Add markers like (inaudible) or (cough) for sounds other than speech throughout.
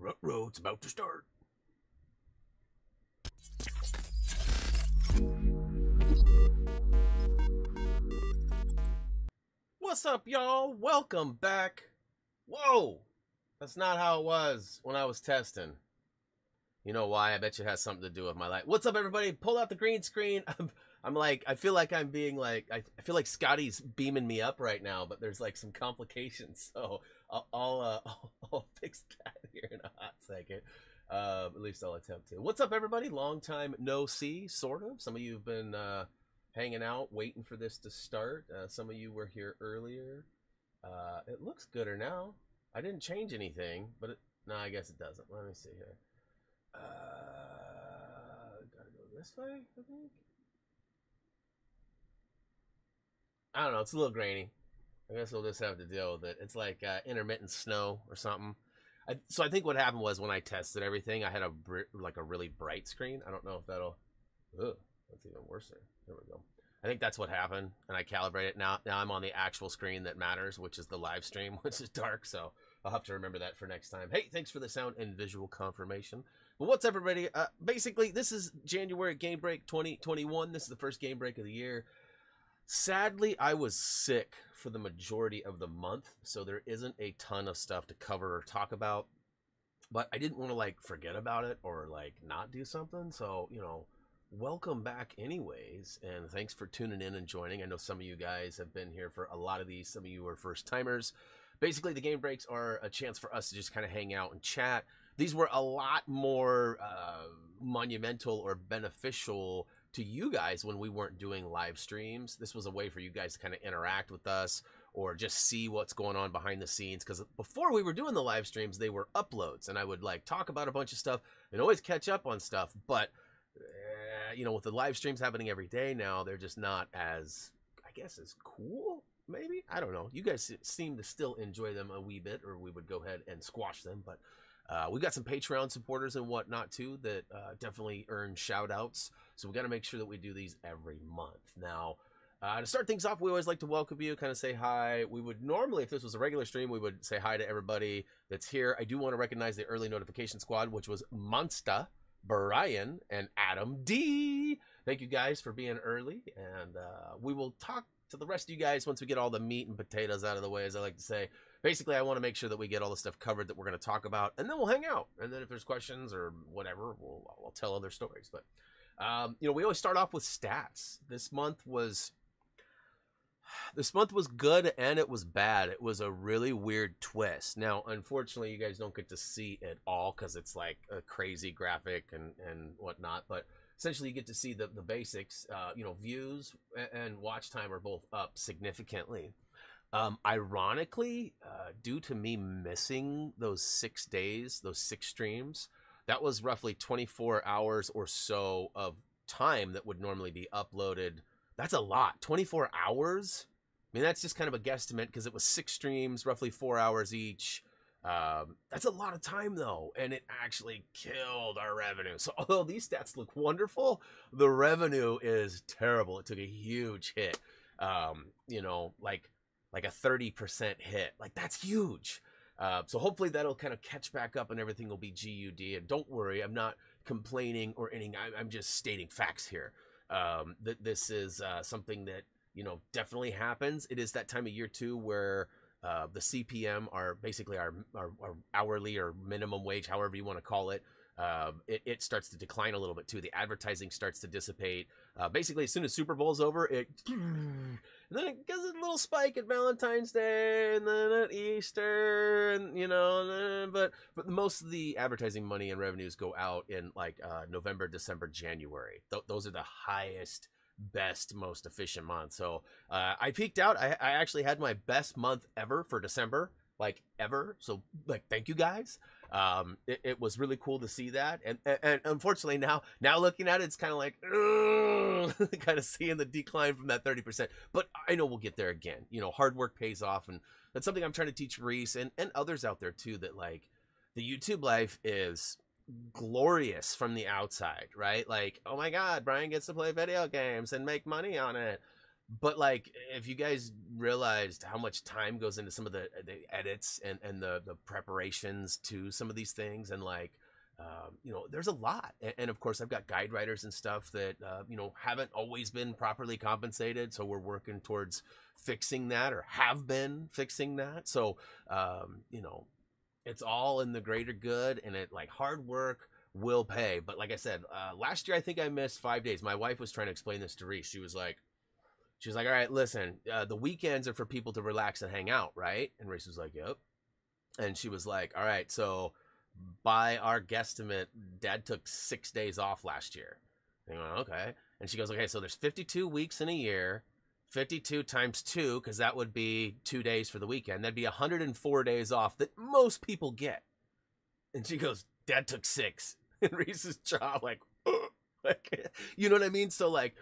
Ruh-roh, about to start. What's up, y'all? Welcome back. Whoa! That's not how it was when I was testing. You know why? I bet you it has something to do with my life. What's up, everybody? Pull out the green screen. (laughs) I'm, I'm like, I feel like I'm being like, I, I feel like Scotty's beaming me up right now, but there's like some complications. (laughs) So I'll, I'll, uh, (laughs) I'll, I'll fix that here in a hot second. Uh, at least I'll attempt to. What's up, everybody? Long time no see, sort of. Some of you have been uh, hanging out, waiting for this to start. Uh, some of you were here earlier. Uh, it looks gooder now. I didn't change anything, but it, no, I guess it doesn't. Let me see here. Uh, gotta go this way, I think. I don't know. It's a little grainy. I guess we'll just have to deal with it. It's like uh, intermittent snow or something. I, so I think what happened was when I tested everything, I had a like a really bright screen. I don't know if that'll. Ugh, that's even worse. There. we go. I think that's what happened, and I calibrated it. Now, now I'm on the actual screen that matters, which is the live stream, (laughs) which is dark. So I'll have to remember that for next time. Hey, thanks for the sound and visual confirmation. But what's everybody? Uh, basically, this is January Game Break 2021. This is the first Game Break of the year. Sadly, I was sick for the majority of the month, so there isn't a ton of stuff to cover or talk about. But I didn't want to like forget about it or like not do something. So, you know, welcome back anyways and thanks for tuning in and joining i know some of you guys have been here for a lot of these some of you are first timers basically the game breaks are a chance for us to just kind of hang out and chat these were a lot more uh, monumental or beneficial to you guys when we weren't doing live streams this was a way for you guys to kind of interact with us or just see what's going on behind the scenes because before we were doing the live streams they were uploads and i would like talk about a bunch of stuff and always catch up on stuff but uh, you know, with the live streams happening every day now, they're just not as, I guess, as cool. Maybe I don't know. You guys seem to still enjoy them a wee bit, or we would go ahead and squash them. But uh, we've got some Patreon supporters and whatnot too that uh, definitely earn shout outs. So we got to make sure that we do these every month. Now, uh, to start things off, we always like to welcome you, kind of say hi. We would normally, if this was a regular stream, we would say hi to everybody that's here. I do want to recognize the early notification squad, which was Monsta. Brian, and Adam D. Thank you guys for being early, and uh, we will talk to the rest of you guys once we get all the meat and potatoes out of the way, as I like to say. Basically, I want to make sure that we get all the stuff covered that we're going to talk about, and then we'll hang out. And then if there's questions or whatever, we'll, I'll tell other stories. But um, you know, we always start off with stats. This month was (sighs) this month was good and it was bad. It was a really weird twist. Now, unfortunately, you guys don't get to see it all because it's like a crazy graphic and and whatnot. But essentially, you get to see the the basics. Uh, you know, views and watch time are both up significantly. Um, ironically, uh, due to me missing those six days, those six streams, that was roughly 24 hours or so of time that would normally be uploaded that's a lot. 24 hours? I mean, that's just kind of a guesstimate because it was six streams, roughly four hours each. Um, that's a lot of time though, and it actually killed our revenue. So (laughs) although these stats look wonderful, the revenue is terrible. It took a huge hit. Um, you know, like like a 30% hit. Like that's huge. Uh, so hopefully that'll kind of catch back up and everything will be GUD. And don't worry, I'm not complaining or anything. I, I'm just stating facts here um, that this is uh, something that you know definitely happens. It is that time of year too where uh, the CPM are basically our, our, our, hourly or minimum wage, however you want to call it. Uh, it, it, starts to decline a little bit too. The advertising starts to dissipate. Uh, basically, as soon as Super Bowl's over, it (clears throat) and then it gets a little spike at Valentine's Day, and then at Easter, and you know, and then, but but most of the advertising money and revenues go out in like uh, November, December, January. Th- those are the highest best, most efficient months. So uh, I peaked out. I, I, actually had my best month ever for December, like ever. So like, thank you guys um, it, it, was really cool to see that. And, and, and unfortunately now, now looking at it, it's kind of like, (laughs) kind of seeing the decline from that 30%, but I know we'll get there again. You know, hard work pays off. And that's something I'm trying to teach Reese and, and others out there too, that like the YouTube life is glorious from the outside, right? Like, oh my God, Brian gets to play video games and make money on it. But like if you guys realized how much time goes into some of the, the edits and, and the, the preparations to some of these things and like um, you know there's a lot and, and, of course i've got guide writers and stuff that uh, you know haven't always been properly compensated so we're working towards fixing that or have been fixing that so um, you know it's all in the greater good and it like hard work will pay but like i said uh, last year i think i missed five days. My wife was trying to explain this to reese. She was like she was like, all right, listen, uh, the weekends are for people to relax and hang out, right? And Reese was like, yep. And she was like, all right, so by our guesstimate, dad took six days off last year. And went, okay. And she goes, okay, so there's 52 weeks in a year, 52 times two, because that would be two days for the weekend. That'd be 104 days off that most people get. And she goes, dad took six. (laughs) And Reese's jaw, like, (gasps) like, you know what I mean? So, like,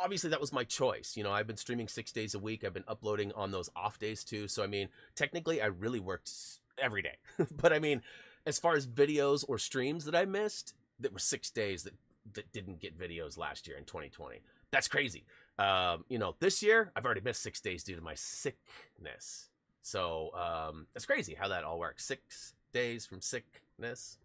obviously that was my choice. You know, I've been streaming six days a week. I've been uploading on those off days too. So I mean, technically, I really worked every day. (laughs) but I mean, as far as videos or streams that I missed, that were six days that that didn't get videos last year in 2020. That's crazy. Um, you know, this year I've already missed six days due to my sickness. So um, that's crazy how that all works. Six days from sickness.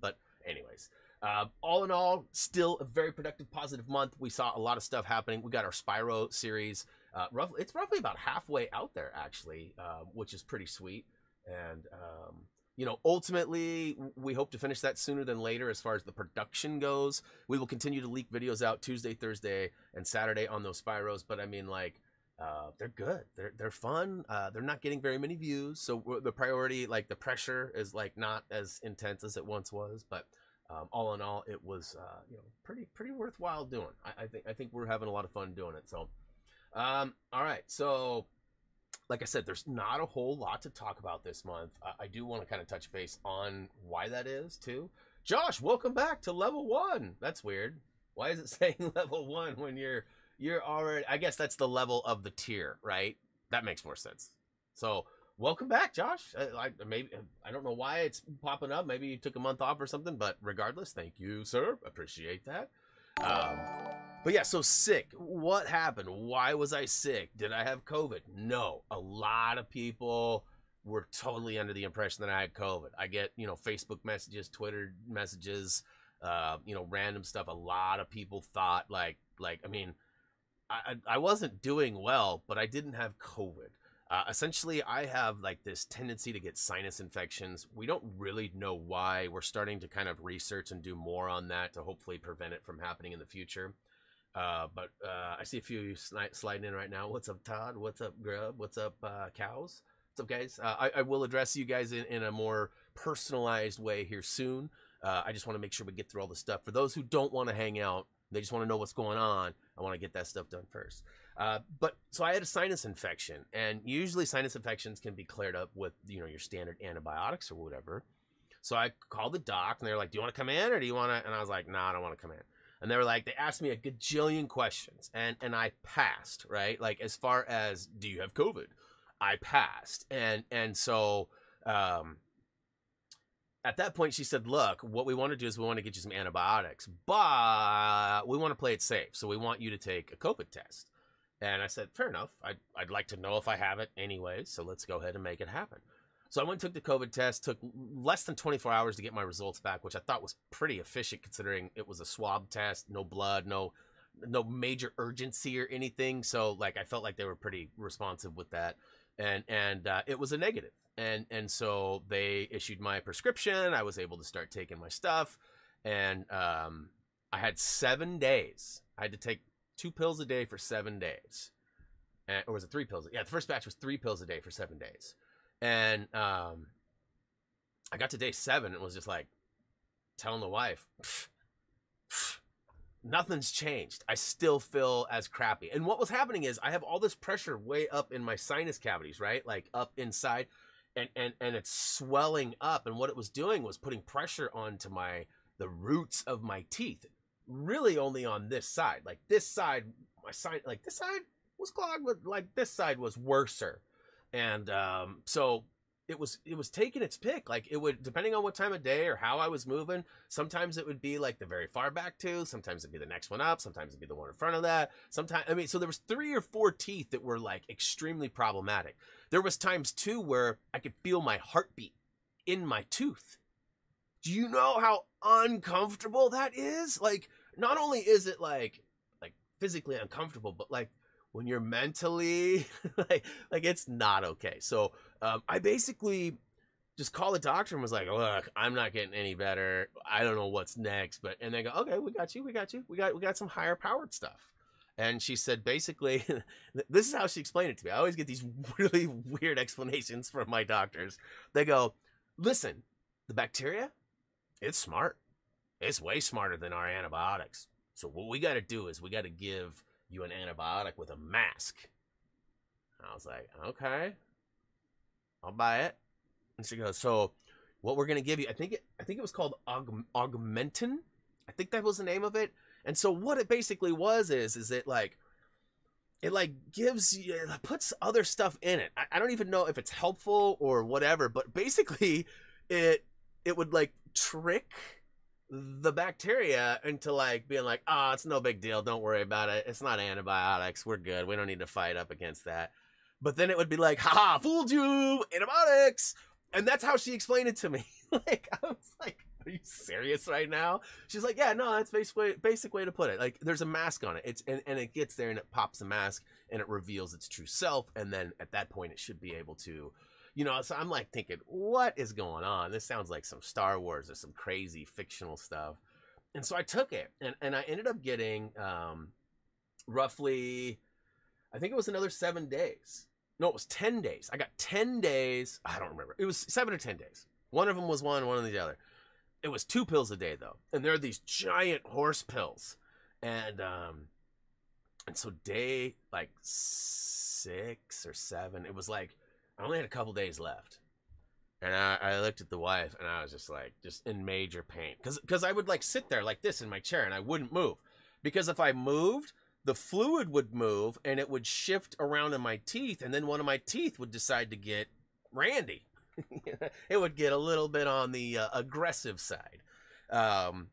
But anyways, uh, all in all, still a very productive, positive month. We saw a lot of stuff happening. We got our Spyro series. Uh, roughly, it's roughly about halfway out there, actually, uh, which is pretty sweet. And um, you know, ultimately, we hope to finish that sooner than later. As far as the production goes, we will continue to leak videos out Tuesday, Thursday, and Saturday on those Spyros. But I mean, like, uh, they're good. They're they're fun. Uh, they're not getting very many views, so the priority, like the pressure, is like not as intense as it once was. But um, all in all, it was uh, you know pretty pretty worthwhile doing. I, I, think I think we're having a lot of fun doing it. So, um, all right. So, like I said, there's not a whole lot to talk about this month. I, I do want to kind of touch base on why that is too. Josh, welcome back to level one. That's weird. Why is it (laughs) saying level one when you're you're already? I guess that's the level of the tier, right? That makes more sense. So welcome back, Josh. I, I, maybe I don't know why it's popping up. Maybe you took a month off or something, but regardless, thank you, sir. Appreciate that. Um, but yeah, so sick. What happened? Why was I sick? Did I have COVID? No. A lot of people were totally under the impression that I had COVID. I get, you know, Facebook messages, Twitter messages, uh, you know, random stuff. A lot of people thought like, like, I mean, I, I wasn't doing well, but I didn't have COVID. Uh, essentially, I have like this tendency to get sinus infections. We don't really know why. We're starting to kind of research and do more on that to hopefully prevent it from happening in the future. Uh, but uh, I see a few of you sliding in right now. What's up, Todd? What's up, Grub? What's up, uh, Cows? What's up, guys? Uh, I, I, will address you guys in, in, a more personalized way here soon. Uh, I just want to make sure we get through all the stuff. For those who don't want to hang out, they just want to know what's going on. I want to get that stuff done first. Uh, but so I had a sinus infection, and usually sinus infections can be cleared up with you know your standard antibiotics or whatever. So I called the doc, and they're like, "Do you want to come in, or do you want to?" And I was like, "No, nah, I don't want to come in." And they were like, they asked me a gajillion questions, and and I passed. Right, like as far as do you have COVID, I passed, and and so. Um, at that point, she said, Look, what we want to do is we want to get you some antibiotics, but we want to play it safe. So we want you to take a COVID test. And I said, fair enough. I'd, I'd like to know if I have it anyway, so let's go ahead and make it happen. So I went took the COVID test, took less than 24 hours to get my results back, which I thought was pretty efficient considering it was a swab test, no blood, no no major urgency or anything. So like I felt like they were pretty responsive with that. And and uh, it was a negative. And and so they issued my prescription. I was able to start taking my stuff and um, I had 7 days. I had to take two pills a day for seven days. And, or was it three pills? Yeah, the first batch was three pills a day for seven days. And um, I got to day seven and was just like telling the wife, pff, pff, nothing's changed. I still feel as crappy. And what was happening is I have all this pressure way up in my sinus cavities, right? Like up inside. And, and, and it's swelling up. And what it was doing was putting pressure onto my the roots of my teeth really only on this side. Like this side, my side, like this side was clogged, but like this side was worser. And um, so it was it was taking its pick. Like it would depending on what time of day or how I was moving. Sometimes it would be like the very far back tooth. Sometimes it'd be the next one up. Sometimes it'd be the one in front of that. Sometimes I mean, so there was three or four teeth that were like extremely problematic. There was times too where I could feel my heartbeat in my tooth. Do you know how uncomfortable that is? Like, not only is it like like physically uncomfortable, but like when you're mentally (laughs) like like it's not okay. So um, I basically just called the doctor and was like, "Look, I'm not getting any better. I don't know what's next." But and they go, "Okay, we got you. We got you. We got we got some higher powered stuff." And she said, basically, (laughs) this is how she explained it to me. I always get these (laughs) really weird explanations from my doctors. They go, "Listen, the bacteria, it's smart. It's way smarter than our antibiotics. So what we got to do is we got to give you an antibiotic with a mask." I was like, "Okay." I'll buy it. And she goes, so what we're gonna give you, I think it, I think it was called Aug- Augmentin. I think that was the name of it. And so what it basically was is, is it like, it like gives you, it puts other stuff in it. I, I don't even know if it's helpful or whatever, but basically, (laughs) it it would like trick the bacteria into like being like, oh, it's no big deal. Don't worry about it. It's not antibiotics. We're good. We don't need to fight up against that. But then it would be like, haha, fooled you, antibiotics. And that's how she explained it to me. (laughs) like, I was like, are you serious right now? She's like, yeah, no, that's basically basic way to put it. Like, there's a mask on it. It's and, and it gets there and it pops the mask and it reveals its true self. And then at that point, it should be able to, you know. So I'm like thinking, what is going on? This sounds like some Star Wars or some crazy fictional stuff. And so I took it, and and I ended up getting um, roughly, I think it was another seven days no, it was 10 days. I got 10 days. I don't remember. It was seven or 10 days. One of them was one, one of the other. It was two pills a day, though. And they're these giant horse pills. And, um, and so day like six or seven, it was like, I only had a couple days left. And I, I looked at the wife and I was just like, just in major pain. Cause, cause I would like sit there like this in my chair and I wouldn't move. Because if I moved, the fluid would move and it would shift around in my teeth and then one of my teeth would decide to get randy (laughs) it would get a little bit on the uh, aggressive side um,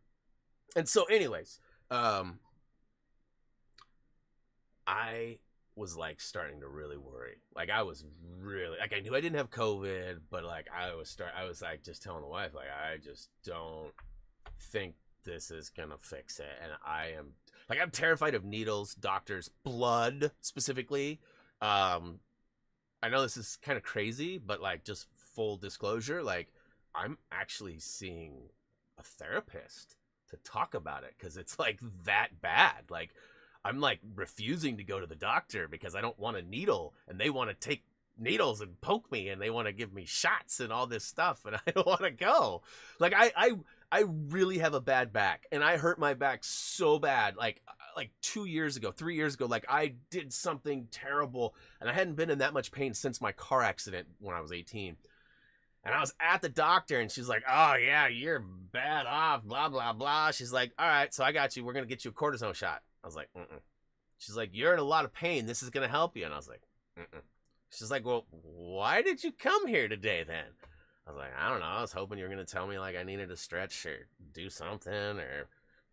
and so anyways um, i was like starting to really worry like i was really like i knew i didn't have covid but like i was start i was like just telling the wife like i just don't think this is gonna fix it and i am like I'm terrified of needles, doctors, blood specifically. Um, I know this is kind of crazy, but like just full disclosure, like I'm actually seeing a therapist to talk about it because it's like that bad. Like I'm like refusing to go to the doctor because I don't want a needle and they want to take needles and poke me and they want to give me shots and all this stuff and (laughs) I don't want to go. Like I I I really have a bad back, and I hurt my back so bad, like uh, like two years ago, three years ago. Like I did something terrible, and I hadn't been in that much pain since my car accident when I was 18. And I was at the doctor, and she's like, "Oh yeah, you're bad off." Blah blah blah. She's like, "All right, so I got you. We're gonna get you a cortisone shot." I was like, Mm-mm. "She's like, you're in a lot of pain. This is gonna help you." And I was like, Mm-mm. "She's like, well, why did you come here today then?" I was like, I don't know. I was hoping you were gonna tell me like I needed to stretch or do something or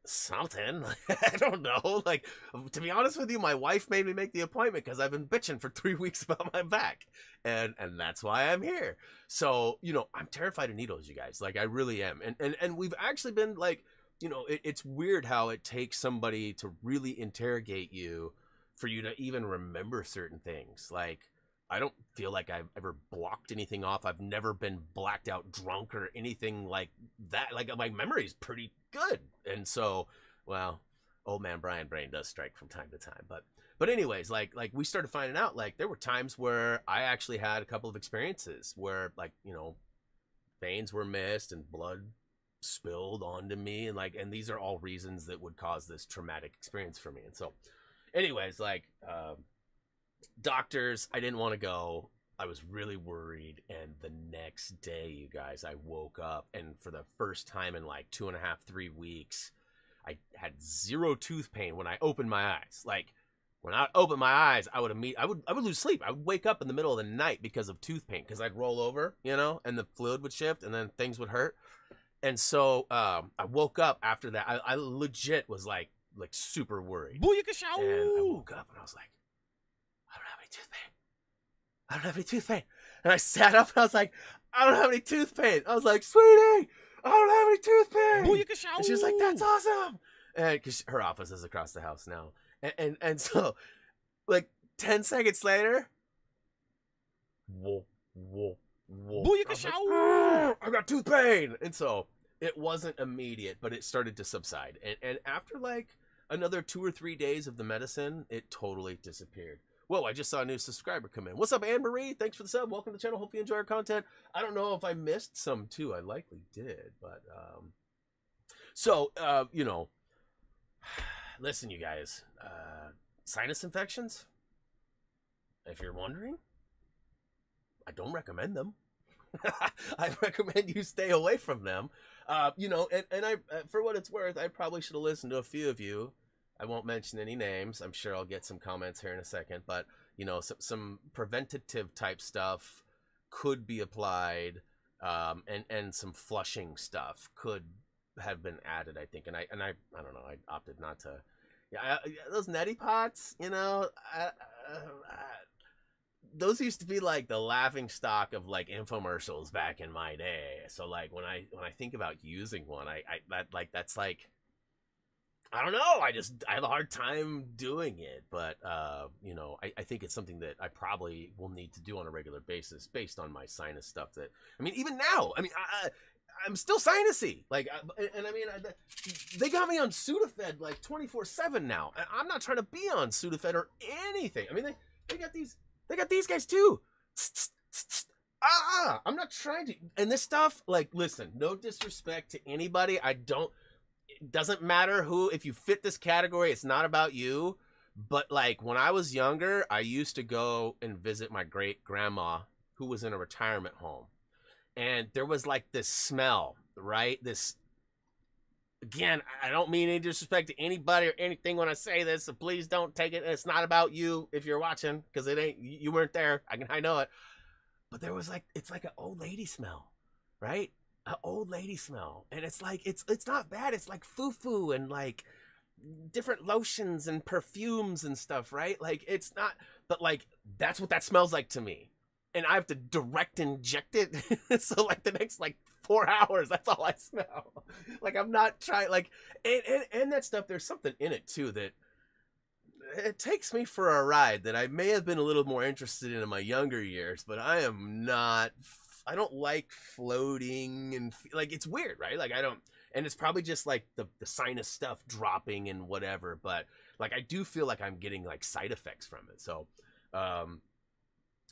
something. (laughs) I don't know. Like to be honest with you, my wife made me make the appointment because I've been bitching for (laughs) three weeks about my back, and and that's why I'm here. So you know, I'm terrified of needles, you guys. Like I really am. And and and we've actually been like, you know, it, it's weird how it takes somebody to really interrogate you for you to even remember certain things, like I don't feel like I've ever blocked anything off. I've never been blacked out drunk or anything like that. Like my memory is pretty good. And so, well, old man Brian Brain does strike from time to time. But but anyways, like like we started finding out like there were times where I actually had a couple of experiences where like, you know, veins were missed and blood spilled onto me and like and these are all reasons that would cause this traumatic experience for me. And so anyways, like um doctors, I didn't want to go. I was really worried. And the next day, you guys, I woke up and for the first time in like two and a half, three weeks, I had zero tooth pain when I opened my eyes. Like when I opened my eyes, I would imme- I would I would lose sleep. I would wake up in the middle of the night because of tooth pain because I'd roll over, you know, and the fluid would shift and then things would hurt. And so um, I woke up after that. I, I legit was like like super worried. Booyaka And I woke up and I was like, I don't have any tooth pain. I don't have any tooth pain. And I sat up and I was like, I don't have any tooth pain. I was like, sweetie, I don't have any tooth pain. And she was like, "That's awesome," and because her office is across the house now, and and, and so, like ten seconds later, whoa, whoa, whoa, like, "Ah, (gasps) I got tooth pain, and so it wasn't immediate, but it started to subside, and and after like another two or three days of the medicine, it totally disappeared. Whoa, I just saw a new subscriber come in. What's up, Anne Marie? Thanks for the sub. Welcome to the channel. Hope you enjoy our content. I don't know if I missed some too. I likely did, but um so uh, you know, (sighs) listen, you guys, uh sinus infections, if you're wondering, I don't recommend them. (laughs) I recommend you stay away from them. Uh, you know, and, and I, uh, for what it's worth, I probably should have listened to a few of you. I won't mention any names. I'm sure I'll get some comments here in a second, but you know, some, some preventative type stuff could be applied, um, and and some flushing stuff could have been added. I think, and I and I I don't know. I opted not to. Yeah, I, those neti pots, you know, I, I, I, those used to be like the laughing stock of like infomercials back in my day. So like when I when I think about using one, I, I that like that's like I don't know. I just I have a hard time doing it, but uh, you know, I, I think it's something that I probably will need to do on a regular basis based on my sinus stuff. That I mean, even now, I mean, I, I'm still sinusy. Like, and I mean, they got me on Sudafed like 24 seven now. I'm not trying to be on Sudafed or anything. I mean, they they got these they got these guys too. Ah, I'm not trying to. And this stuff, like, listen, no disrespect to anybody. I don't. It doesn't matter who. If you fit this category, it's not about you. But like when I was younger, I used to go and visit my great grandma who was in a retirement home, and there was like this smell, right? This. Again, I don't mean any disrespect to anybody or anything when I say this, so please don't take it. It's not about you if you're watching, because it ain't. You weren't there. I can. I know it but there was like it's like an old lady smell, right? An old lady smell, and it's like it's it's not bad. It's like foo foo and like different lotions and perfumes and stuff, right? Like it's not, but like that's what that smells like to me, and I have to direct inject it. (laughs) so like the next like four hours, that's all I smell. (laughs) like I'm not trying like and and and that stuff. There's something in it too that it takes me for a ride that I may have been a little more interested in in my younger years, but I am not. I don't like floating and like it's weird, right? Like I don't, and it's probably just like the the sinus stuff dropping and whatever. But like I do feel like I'm getting like side effects from it. So, um,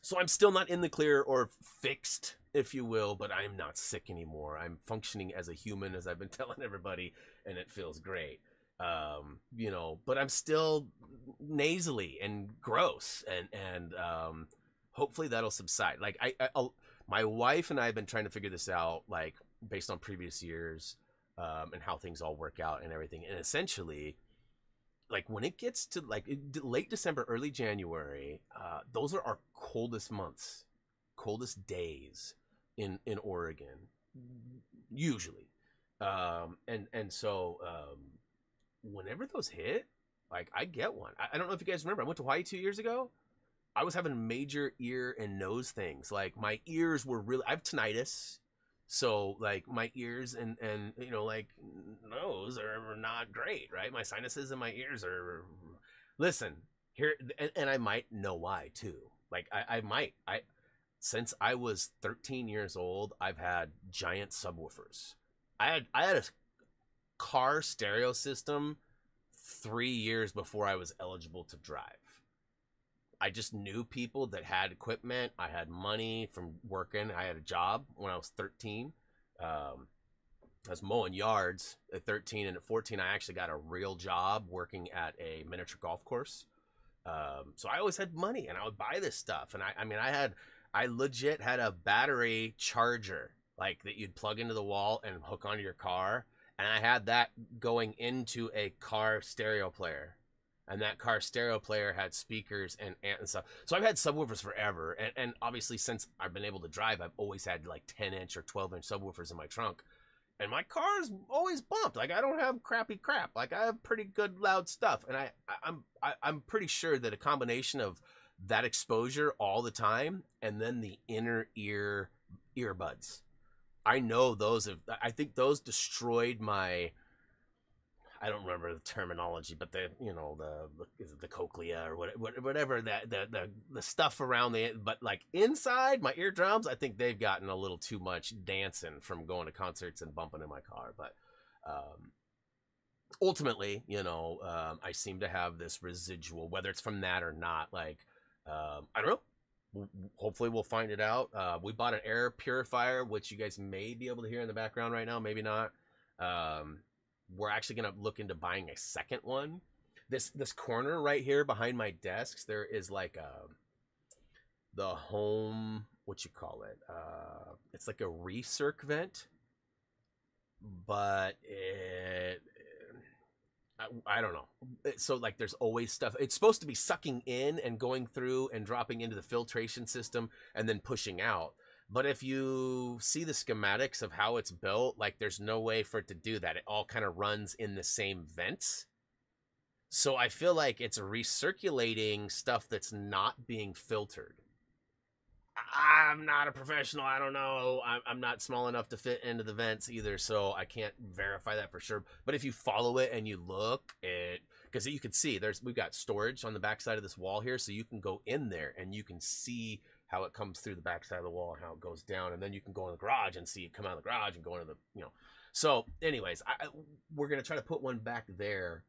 so I'm still not in the clear or fixed, if you will, but I'm not sick anymore. I'm functioning as a human, as I've been (laughs) telling everybody, and it feels great um you know but i'm still nasally and gross and and um hopefully that'll subside like i, I my wife and i have been trying to figure this out like based on previous years um and how things all work out and everything and essentially like when it gets to like late december early january uh those are our coldest months coldest days in in oregon usually um and and so um whenever those hit, like I get one. I, I, don't know if you guys remember. I went to Hawaii two years ago. I was having major ear and nose things. Like my ears were really. I have tinnitus, so like my ears and and you know like nose are not great, right? My sinuses and my ears are. Listen here, and, and I might know why too. Like I, I might I since I was 13 years old, I've had giant subwoofers. I had I had a car stereo system three years before I was eligible to drive. I just knew people that had equipment. I had money from working. I had a job when I was 13. Um, I was mowing yards at 13, and at 14, I actually got a real job working at a miniature golf course. Um, so I always had money, and I would buy this stuff. And I, I mean, I had, I legit had a battery charger like that you'd plug into the wall and hook onto your car and I had that going into a car stereo player. And that car stereo player had speakers and and stuff. So I've had subwoofers forever, and and obviously since I've been able to drive, I've always had like 10 inch or 12 inch subwoofers in my trunk, and my car's always bumped. Like I don't have crappy crap. Like I have pretty good loud stuff, and I, I I'm I, I'm pretty sure that a combination of that exposure all the time and then the inner ear earbuds. I know those have I think those destroyed my I don't remember the terminology, but the you know the the cochlea or what, whatever that the, the the stuff around the but like inside my eardrums, I think they've gotten a little too much dancing from going to concerts and bumping in my car. But um, ultimately, you know, um, I seem to have this residual, whether it's from that or not. Like um, I don't know. Hopefully, we'll find it out. Uh, we bought an air purifier, which you guys may be able to hear in the background right now, maybe not. Um, we're actually going to look into buying a second one. This this corner right here behind my desks, there is like a the home what you call it? Uh, it's like a recirc vent, but it I, I, don't know. So like there's always stuff. It's supposed to be sucking in and going through and dropping into the filtration system and then pushing out. But if you see the schematics of how it's built, like there's no way for it to do that. It all kind of runs in the same vents. So I feel like it's recirculating stuff that's not being filtered. I'm not a professional. I don't know. I'm, not small enough to fit into the vents either, so I can't verify that for sure. But if you follow it and you look, it because you can see there's we've got storage on the backside of this wall here, so you can go in there and you can see how it comes through the backside of the wall and how it goes down, and then you can go in the garage and see it come out of the garage and go into the you know. So, anyways, I, we're gonna try to put one back there,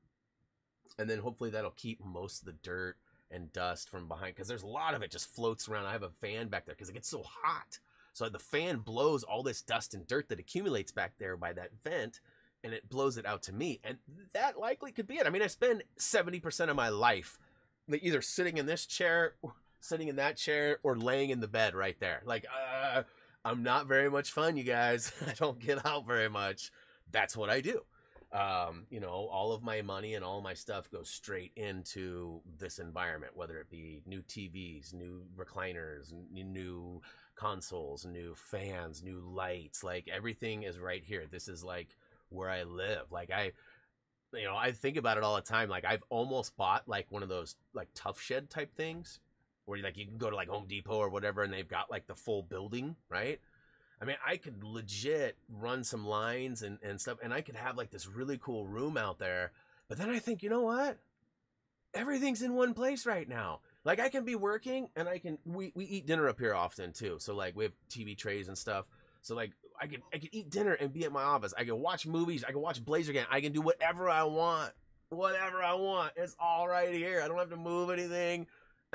and then hopefully that'll keep most of the dirt and dust from behind because there's a lot of it just floats around. I have a fan back there because it gets so hot. So the fan blows all this dust and dirt that accumulates back there by that vent and it blows it out to me. And that likely could be it. I mean, I spend 70% of my life either sitting in this chair sitting in that chair or laying in the bed right there. Like, uh, I'm not very much fun, you guys. (laughs) I don't get out very much. That's what I do. Um, you know, all of my money and all my stuff goes straight into this environment, whether it be new TVs, new recliners, new consoles, new fans, new lights. Like everything is right here. This is like where I live. Like I, you know, I think about it all the time. Like I've almost bought like one of those like tough shed type things where like you can go to like Home Depot or whatever and they've got like the full building, right? I mean, I could legit run some lines and, and stuff and I could have like this really cool room out there. But then I think, you know what? Everything's in one place right now. Like I can be working and I can we, we eat dinner up here often too. So like we have TV trays and stuff. So like I can I can eat dinner and be at my office. I can watch movies. I can watch Blazergang. I can do whatever I want. Whatever I want. It's all right here. I don't have to move anything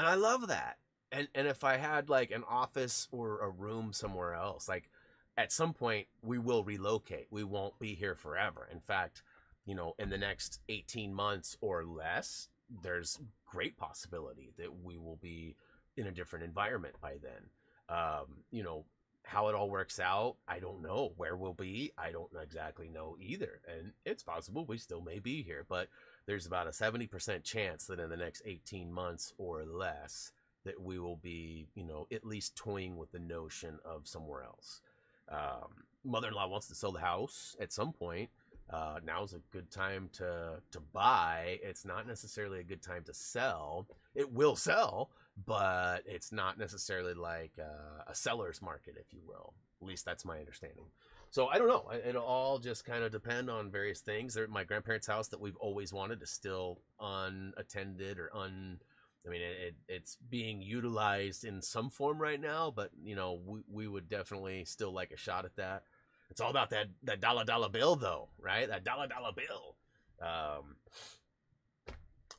and I love that. And and if I had like an office or a room somewhere else, like at some point we will relocate. We won't be here forever. In fact, you know, in the next 18 months or less, there's great possibility that we will be in a different environment by then. Um, you know, how it all works out, I don't know. Where we'll be, I don't exactly know either. And it's possible we still may be here, but there's about a 70% chance that in the next 18 months or less that we will be, you know, at least toying with the notion of somewhere else. Um, mother-in-law wants to sell the house at some point. Uh, now's a good time to to buy. It's not necessarily a good time to sell. It will sell, but it's not necessarily like uh, a seller's market, if you will. At least that's my understanding. So I don't know. It'll all just kind of depend on various things. They're my grandparents' house that we've always wanted is still unattended or un. I mean, it, it's being utilized in some form right now, but you know, we, we would definitely still like a shot at that. It's all about that that dollar dollar bill, though, right? That dollar dollar bill. Um,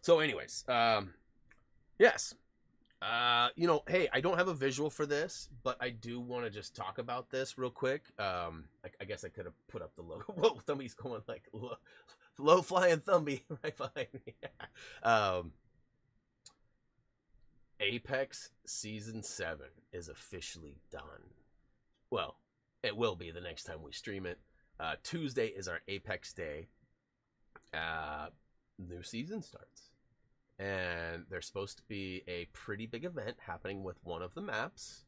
so, anyways, um, yes, uh, you know, hey, I don't have a visual for this, but I do want to just talk about this real quick. Um, I, I guess I could have put up the logo. (laughs) Whoa, Thumby's going like low, low flying Thumby (laughs) right behind me. (laughs) um, Apex Season 7 is officially done. Well, it will be the next time we stream it. Uh, Tuesday is our Apex Day. Uh, new season starts. And there's supposed to be a pretty big event happening with one of the maps.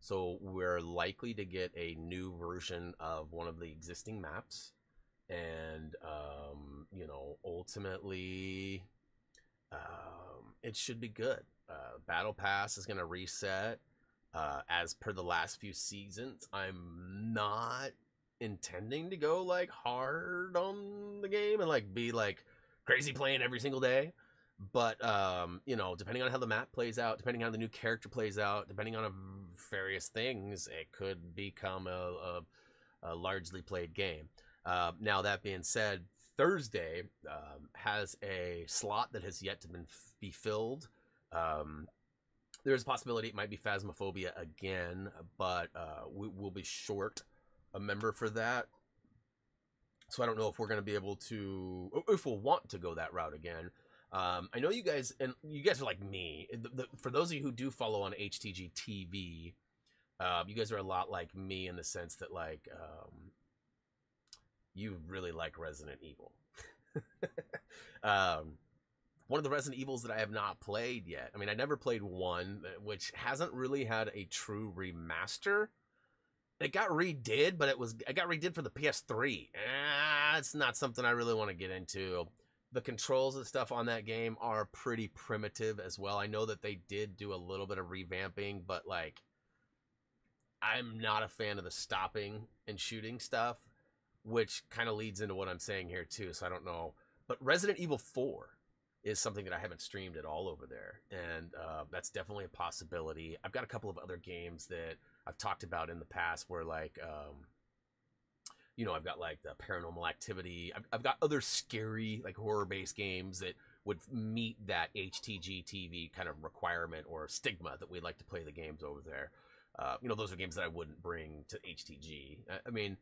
So we're likely to get a new version of one of the existing maps, and um, you know, ultimately, um, it should be good. Uh, Battle Pass is going to reset uh, as per the last few seasons. I'm not intending to go like hard on the game and like be like crazy playing every single day but um you know depending on how the map plays out depending on how the new character plays out depending on various things it could become a, a, a largely played game uh, now that being said thursday um, has a slot that has yet to been, be filled um, there's a possibility it might be phasmophobia again but uh, we will be short a member for that. So I don't know if we're going to be able to, if we'll want to go that route again. Um, I know you guys, and you guys are like me. The, the, for those of you who do follow on HTG TV, uh, you guys are a lot like me in the sense that like um, you really like Resident Evil. (laughs) um, one of the Resident Evils that I have not played yet. I mean, I never played one, which hasn't really had a true remaster it got redid, but it was it got redid for the PS3. Ah, it's not something I really want to get into. The controls and stuff on that game are pretty primitive as well. I know that they did do a little bit of revamping, but like I'm not a fan of the stopping and shooting stuff, which kind of leads into what I'm saying here too. So I don't know. But Resident Evil 4 is something that I haven't streamed at all over there, and uh, that's definitely a possibility. I've got a couple of other games that I've talked about in the past where like um you know I've got like the paranormal activity I've, I've got other scary like horror based games that would meet that HTG TV kind of requirement or stigma that we'd like to play the games over there. Uh, you know, those are games that I wouldn't bring to HTG. I, I mean,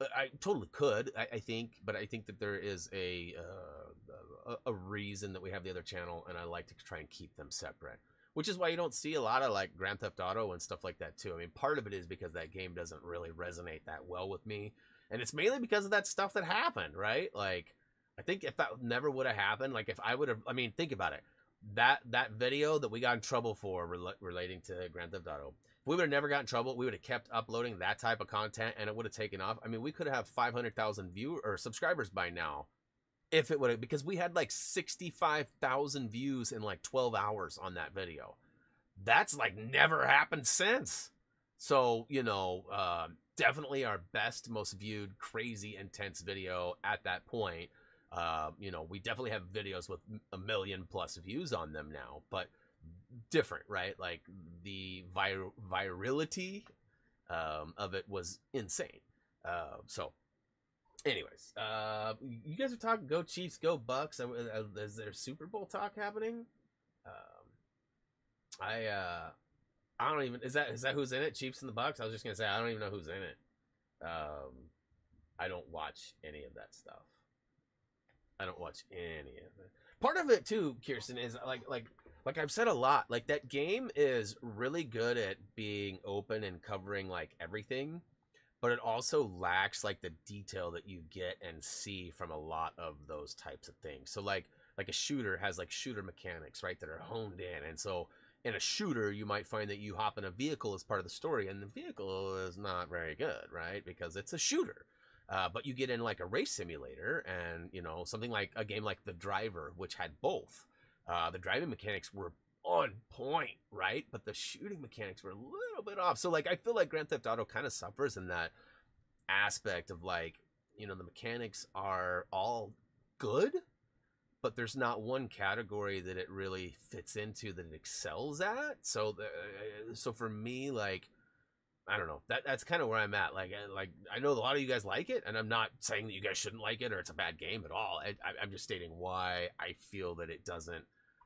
I totally could, I, I, think, but I think that there is a, uh, a, a reason that we have the other channel, and I like to try and keep them separate which is why you don't see a lot of like Grand Theft Auto and stuff like that too. I mean, part of it is because that game doesn't really resonate that well with me, and it's mainly because of that stuff that happened, right? Like, I think if that never would have happened, like if I would have, I mean, think about it. That that video that we got in trouble for rel- relating to Grand Theft Auto, if we would have never got in trouble, we would have kept uploading that type of content, and it would have taken off. I mean, we could have five hundred thousand view or subscribers by now if it would have because we had like 65,000 views in like 12 hours on that video. That's like never happened since. So, you know, uh, definitely our best, most viewed, crazy, intense video at that point. Uh, you know, we definitely have videos with a million plus views on them now, but different, right? Like the vir- virality um, of it was insane. Uh, so anyways, uh, you guys are talking go Chiefs, go Bucks. Uh, uh, is there Super Bowl talk happening? Um, I uh, I don't even is that is that who's in it? Chiefs and the Bucks. I was just gonna say I don't even know who's in it. Um, I don't watch any of that stuff. I don't watch any of it. Part of it too, Kirsten, is like like like I've said a lot. Like that game is really good at being open and covering like everything but it also lacks like the detail that you get and see from a lot of those types of things. So like like a shooter has like shooter mechanics, right, that are honed in. And so in a shooter, you might find that you hop in a vehicle as part of the story, and the vehicle is not very good, right? Because it's a shooter. Uh, but you get in like a race simulator, and you know something like a game like The Driver, which had both. Uh, the driving mechanics were on point, right? But the shooting mechanics were a little bit off. So like I feel like Grand Theft Auto kind of suffers in that aspect of like, you know, the mechanics are all good, but there's not one category that it really fits into that it excels at. So the, uh, so for me like I don't know. That that's kind of where I'm at. Like, like I know a lot of you guys like it, and I'm not saying that you guys shouldn't like it or it's a bad game at all. I, am just stating why I feel that it doesn't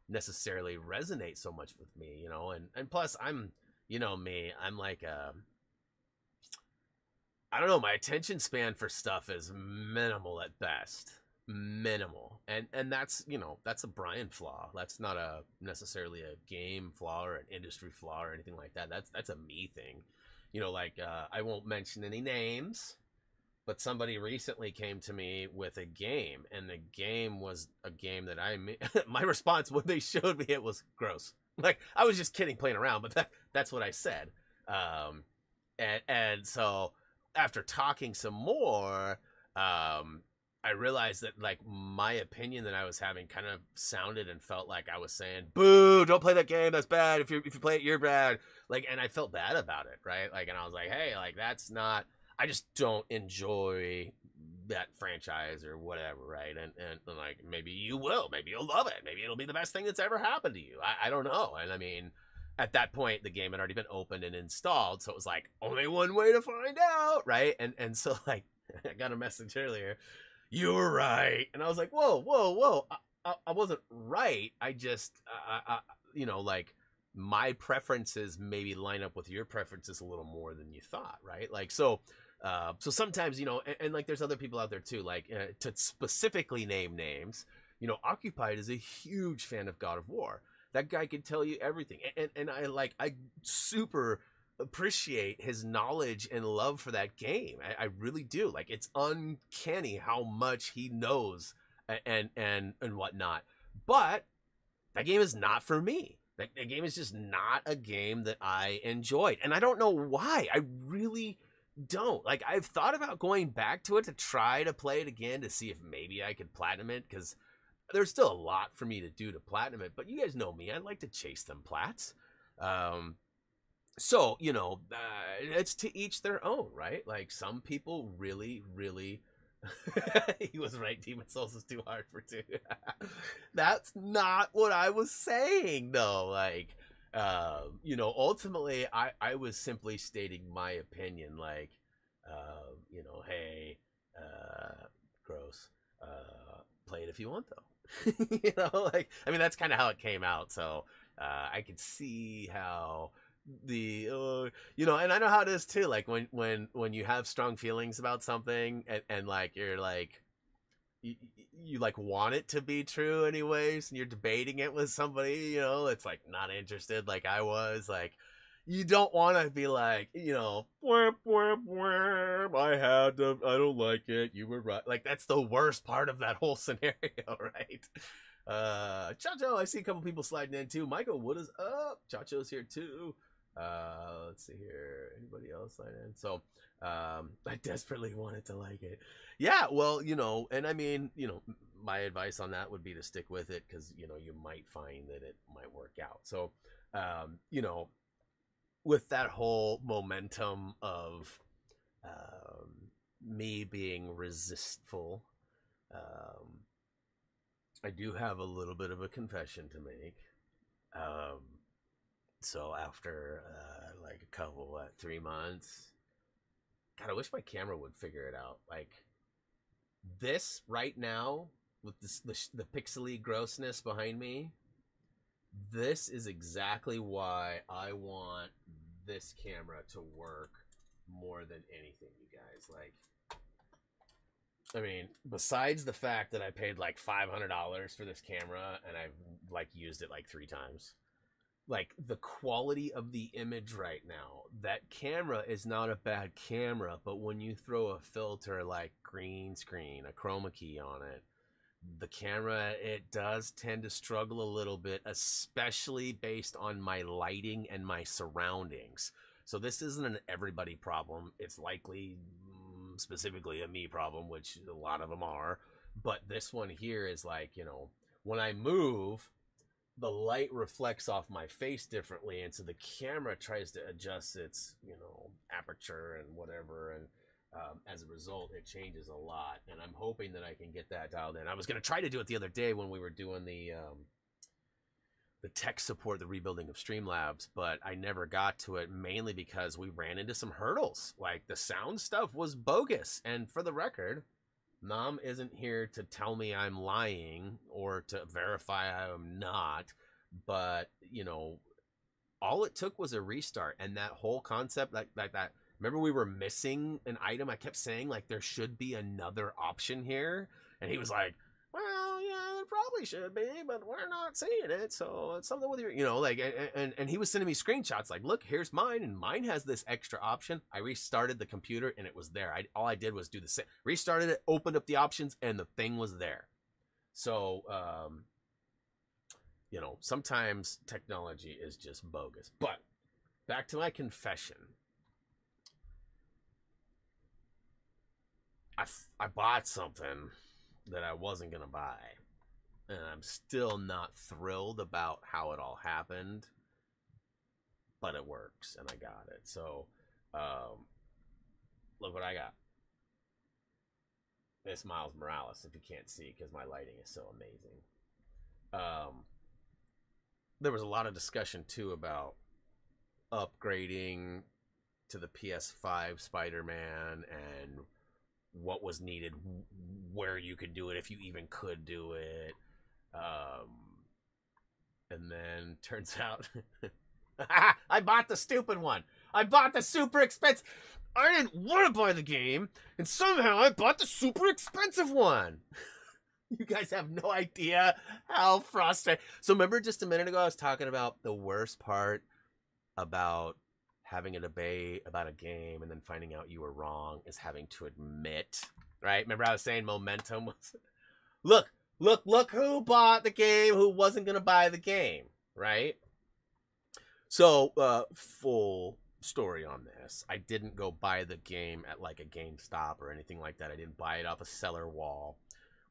necessarily resonate so much with me, you know. And and plus, I'm you know me, I'm like a um, I don't know, my attention span for stuff is minimal at best. Minimal. And and that's, you know, that's a Brian flaw. That's not a necessarily a game flaw or an industry flaw or anything like that. That's that's a me thing. You know, like uh, I won't mention any names, but somebody recently came to me with a game, and the game was a game that I (laughs) my response when they showed me it was gross. Like I was just kidding, playing around, but that that's what I said. Um, and and so after talking some more, um, I realized that like my opinion that I was having kind of sounded and felt like I was saying, "Boo! Don't play that game. That's bad. If you if you play it, you're bad." Like, and I felt bad about it, right? Like, and I was like, "Hey, like that's not." I just don't enjoy that franchise or whatever, right? And, and, and like maybe you will, maybe you'll love it, maybe it'll be the best thing that's ever happened to you. I, I don't know. And I mean, at that point, the game had already been opened and installed, so it was like only one way to find out, right? And and so (laughs) like (laughs) I got a message earlier, you were right, and I was like, whoa, whoa, whoa, I, I, I wasn't right. I just, I, I, you know, like my preferences maybe line up with your preferences a little more than you thought, right? Like so uh, so sometimes, you know, and, and, like there's other people out there too, like uh, to specifically name names, you know, Occupied is a huge fan of God of War. That guy can tell you everything. And, and, and I like, I super appreciate his knowledge and love for that game. I, I really do. Like it's uncanny how much he knows and, and, and whatnot. But that game is not for me. That, that game is just not a game that I enjoyed. And I don't know why. I really don't like i've thought about going back to it to try to play it again to see if maybe i could platinum it because there's still a lot for me to do to platinum it but you guys know me i like to chase them plats um so you know uh, it's to each their own right like some people really really (laughs) he was right Demon's Souls is too hard for two (laughs) that's not what i was saying though like uh, you know, ultimately, I, I was simply stating my opinion, like, uh, you know, hey, uh, gross, uh, play it if you want, though. (laughs) you know, like, I mean, that's kind of how it came out. So uh, I could see how the uh, you know and i know how it is too like when when when you have strong feelings about something and, and like you're like you, you like want it to be true anyways and you're debating it with somebody you know it's like not interested like i was like you don't want to be like you know wham, wham, wham, i had to i don't like it you were right like that's the worst part of that whole (laughs) scenario right? Uh chacho i see a couple people sliding in too. Michael what is up? Chacho's here too uh let's see here anybody else sign in so um (laughs) i desperately wanted to like it yeah, well, you know, and I mean, you know, my advice on that would be to stick with it because you know you might find that it might work out. So, um, you know, with that whole momentum of um, me being resistful, um, I do have a little bit of a confession to make. Um, so after uh, like a couple, what, three months? God, I wish my camera would figure it out. Like, this right now with this, the, the pixely grossness behind me this is exactly why i want this camera to work more than anything you guys like i mean besides the fact that i paid like $500 for this camera and i've like used it like three times like the quality of the image right now that camera is not a bad camera but when you throw a filter like green screen a chroma key on it the camera it does tend to struggle a little bit especially based on my lighting and my surroundings. So this isn't an everybody problem. It's likely mm, specifically a me problem which a lot of them are. But this one here is like you know when i move the light reflects off my face differently and so the camera tries to adjust its you know aperture and whatever and um, as a result it changes a lot and i'm hoping that i can get that dialed in. I was going to try to do it the other day when we were doing the um, the tech support the rebuilding of streamlabs but i never got to it mainly because we ran into some hurdles. Like the sound stuff was bogus and for the record Nam isn't here to tell me I'm lying or to verify I'm not, but you know, all it took was a restart and that whole concept like like that remember we were missing an item? I kept saying like there should be another option here and he was like probably should be, but we're not seeing it. So it's something with your, you know, like, and, and, and he was sending me screenshots like, look, here's mine, and mine has this extra option. I restarted the computer and it was there. I all I did was do the same, restarted it, opened up the options, and the thing was there. So, um, you know, sometimes technology is just bogus. But back to my confession. I, I bought something that I wasn't going to buy. And I'm still not thrilled about how it all happened. But it works, and I got it. So, um, look what I got. It's Miles Morales, if you can't see, because my lighting is so amazing. Um, there was a lot of discussion, too, about upgrading to the PS5 Spider Man and what was needed, where you could do it, if you even could do it. Um, and then (laughs) turns out (laughs) I bought the stupid one. I bought the super expensive. I didn't want to buy the game, and somehow I bought the super expensive one. (laughs) you guys have no idea how frustrating. So remember, just a minute ago, I was talking about the worst part about having a debate about a game and then finding out you were wrong is having to admit, right? Remember I was saying momentum was look, look, look who bought the game, who wasn't going to buy the game, right? So, uh, full story on this. I didn't go buy the game at like a GameStop or anything like that. I didn't buy it off a seller wall.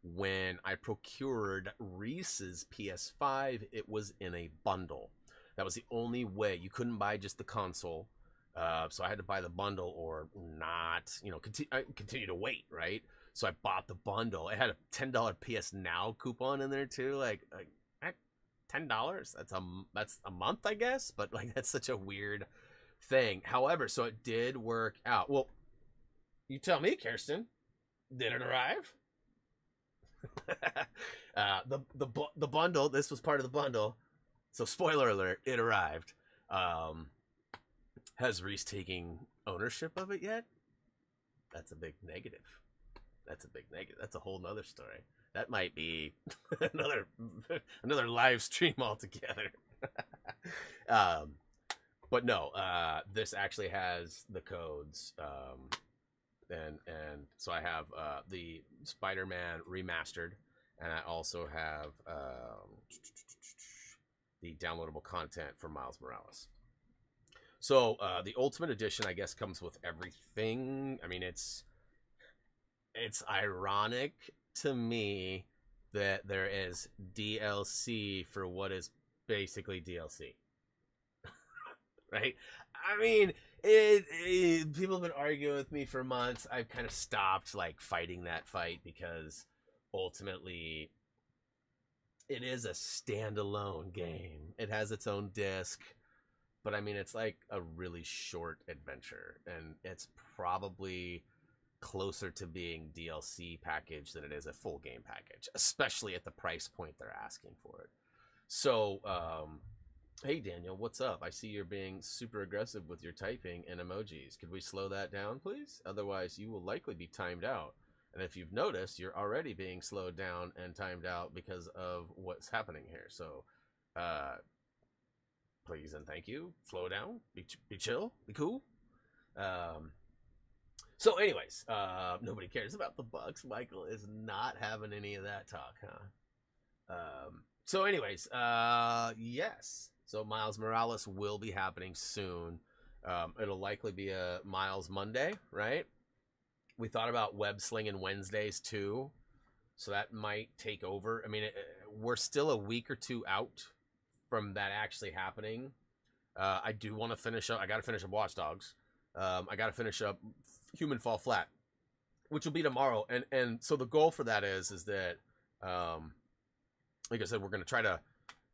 When I procured Reese's PS5, it was in a bundle. That was the only way. You couldn't buy just the console. Uh, so I had to buy the bundle or not, you know, continue, continue to wait, right? So I bought the bundle. It had a ten dollar PS Now coupon in there too. Like, like ten dollars. That's a that's a month, I guess. But like, that's such a weird thing. However, so it did work out. Well, you tell me, Kirsten, did it arrive? (laughs) uh, the the the bundle. This was part of the bundle. So spoiler alert, it arrived. Um, has Reese taking ownership of it yet? That's a big negative. That's a big negative. That's a whole nother story. That might be (laughs) another another live stream (laughs) altogether. (laughs) um, but no, uh, this actually has the codes. Um, and and so I have uh, the Spider-Man remastered, and I also have um, the downloadable content for Miles Morales. So uh, the Ultimate Edition, I guess, comes with everything. I mean, it's it's ironic to me that there is DLC for what is basically DLC. (laughs) right? I mean, it, it, people have been arguing with me for months. I've kind of stopped like fighting that fight because ultimately it is a standalone game. It has its own disc, but I mean, it's like a really short adventure, and it's probably closer to being DLC package than it is a full game package, especially at the price point they're asking for it. So, um, hey Daniel, what's up? I see you're being super aggressive with your typing and emojis. Could we slow that down, please? Otherwise, you will likely be timed out. And if you've noticed, you're already being slowed down and timed out because of what's happening here. So, uh, please and thank you. Slow down. Be, be chill. Be cool. Um, so, anyways, uh, nobody cares about the Bucks. Michael is not having any of that talk, huh? Um, so, anyways, uh, yes. So, Miles Morales will be happening soon. Um, it'll likely be a Miles Monday, right? we thought about web slinging Wednesdays too, so that might take over. I mean, it, we're still a week or two out from that actually happening. Uh, I do want to finish up. I got to finish up Watch Dogs. Um, I got to finish up Human Fall Flat, which will be tomorrow. And and so the goal for that is is that, um, like I said, we're gonna try to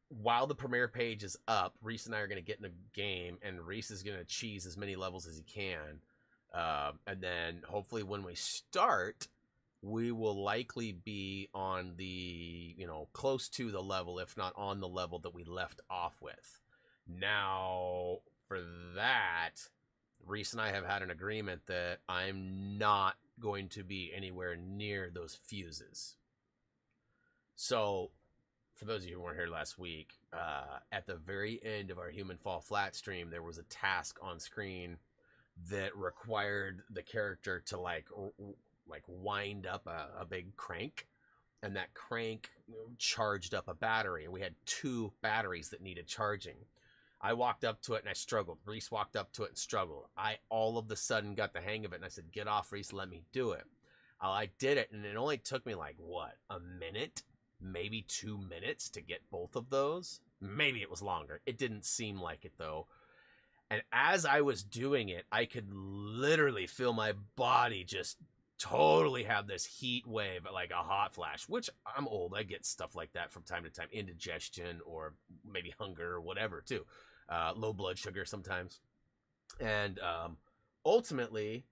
while the premiere page is up, Reese and I are going to get in a game, and Reese is going to cheese as many levels as he can. Uh, and then hopefully when we start, we will likely be on the, you know, close to the level, if not on the level that we left off with. Now, for that, Reese and I have had an agreement that I'm not going to be anywhere near those fuses. So, for those of you who weren't here last week, uh, at the very end of our Human Fall Flat stream, there was a task on screen that required the character to like like wind up a, a big crank and that crank charged up a battery and we had two batteries that needed charging i walked up to it and i struggled. Reese walked up to it and struggled. I all of the sudden got the hang of it and i said get off reese. Let me do it. I did it and it only took me like what a minute? Maybe two minutes to get both of those? Maybe it was longer. It didn't seem like it though. And as I was doing it, I could literally feel my body just totally have this heat wave, like a hot flash, which I'm old. I get stuff like that from time to time, indigestion or maybe hunger or whatever, too. Uh, low blood sugar sometimes. And um, ultimately,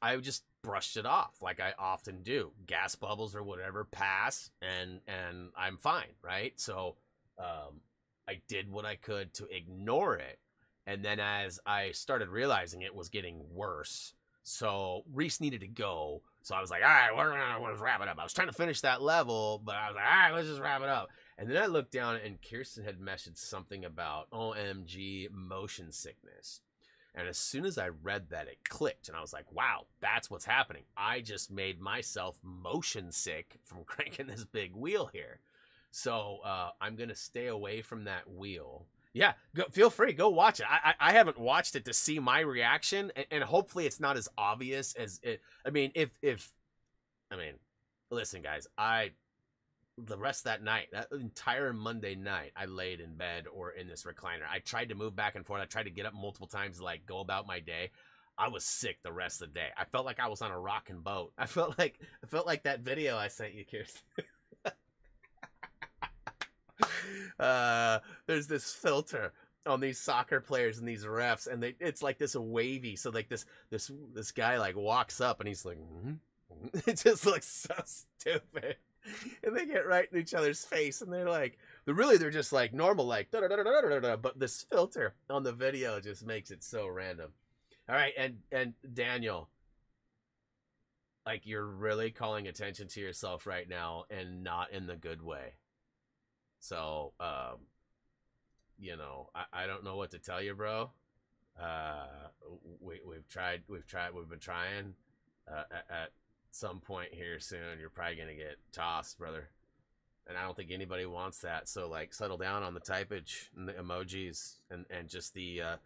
I just brushed it off like I often do. Gas bubbles or whatever pass, and and I'm fine, right? So um, I did what I could to ignore it and then as I started realizing it was getting worse, so Reese needed to go. So I was like, all right, we're gonna let's wrap it up. I was trying to finish that level, but I was like, all right, let's just wrap it up. And then I looked down and Kirsten had messaged something about OMG motion sickness. And as soon as I read that, it clicked. And I was like, wow, that's what's happening. I just made myself motion sick from (laughs) cranking this big wheel here. So uh, I'm going to stay away from that wheel. Yeah, go, feel free. Go watch it. I, I, I haven't watched it to see my reaction, and, and hopefully it's not as obvious as it. I mean, if if, I mean, listen, guys, I the rest of that night, that entire Monday night, I laid in bed or in this recliner. I tried to move back and forth. I tried to get up multiple times like go about my day. I was sick the rest of the day. I felt like I was on a rocking boat. (laughs) I felt like I felt like that video I sent you, Kirsten. (laughs) uh, there's this filter on these soccer players and these refs, and they it's like this wavy. So like this this this guy like walks up and he's like, mm-hmm. (laughs) it just looks so stupid. (laughs) And they get right in each other's face, and they're like, really they're just like normal, like da da da da da da da. But this filter on the video just makes it so random. All right, and and Daniel, like you're really calling attention to yourself right now, and not in the good way. So, um, you know, I, I don't know what to tell you, bro. Uh, we we've tried, we've tried, we've been trying. Uh, at some point here soon, you're probably gonna get tossed, brother. And I don't think anybody wants that. So, like, settle down on the typage and the emojis and and just the uh,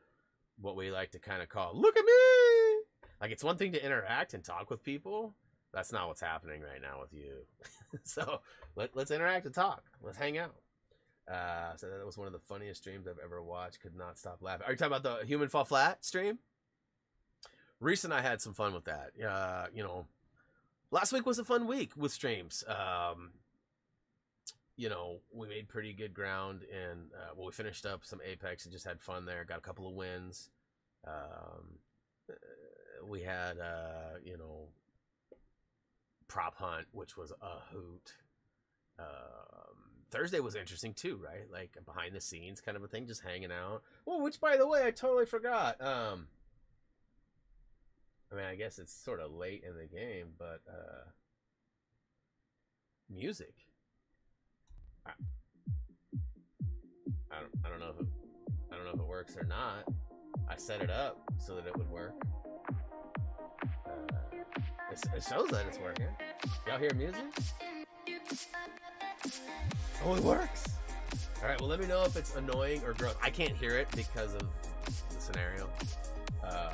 what we like to kind of call "look at me." Like, it's one thing to interact and talk with people. That's not what's happening right now with you. (laughs) so let, let's interact and talk. Let's hang out. Uh, so that was one of the funniest streams I've ever watched. Could not stop laughing. Are you talking about the Human Fall Flat stream? Reese and I had some fun with that. Uh, you know, last week was a fun week with streams. Um, you know, we made pretty good ground, and uh, well, we finished up some Apex and just had fun there. Got a couple of wins. Um, uh, we had, uh, you know, prop hunt, which was a hoot. Um, Thursday was interesting too, right? Like behind the scenes kind of a thing, just hanging out. Well, which by the way, I totally forgot. Um, I mean, I guess it's sort of late in the game, but uh, music. I, I don't, I don't know if it, I don't know if it works or not. I set it up so that it would work. Uh, it, it shows that it's working. Y'all hear music? Oh, it works. All right. Well, let me know if it's annoying or gross. I can't hear it because of the scenario. Uh,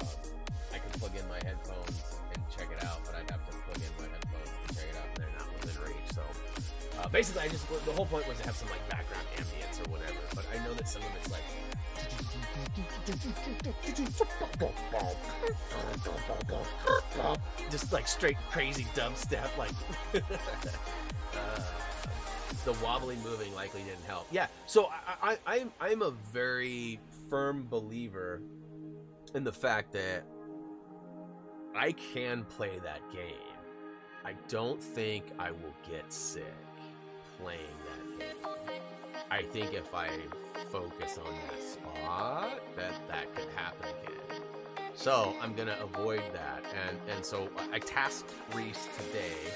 plug in my headphones and check it out, but I'd have to plug in my headphones to check it out, and they're not within range. So, uh, basically, I just the whole point was to have some like background ambience or whatever. But I know that some of it's like. Just like straight crazy dubstep, like (laughs) uh, the wobbly moving likely didn't help. Yeah, so I, I, I'm I'm a very firm believer in the fact that I can play that game. I don't think I will get sick playing that game. I think if I focus on that spot, that that could happen again. So I'm gonna avoid that, and and so I tasked Reese today,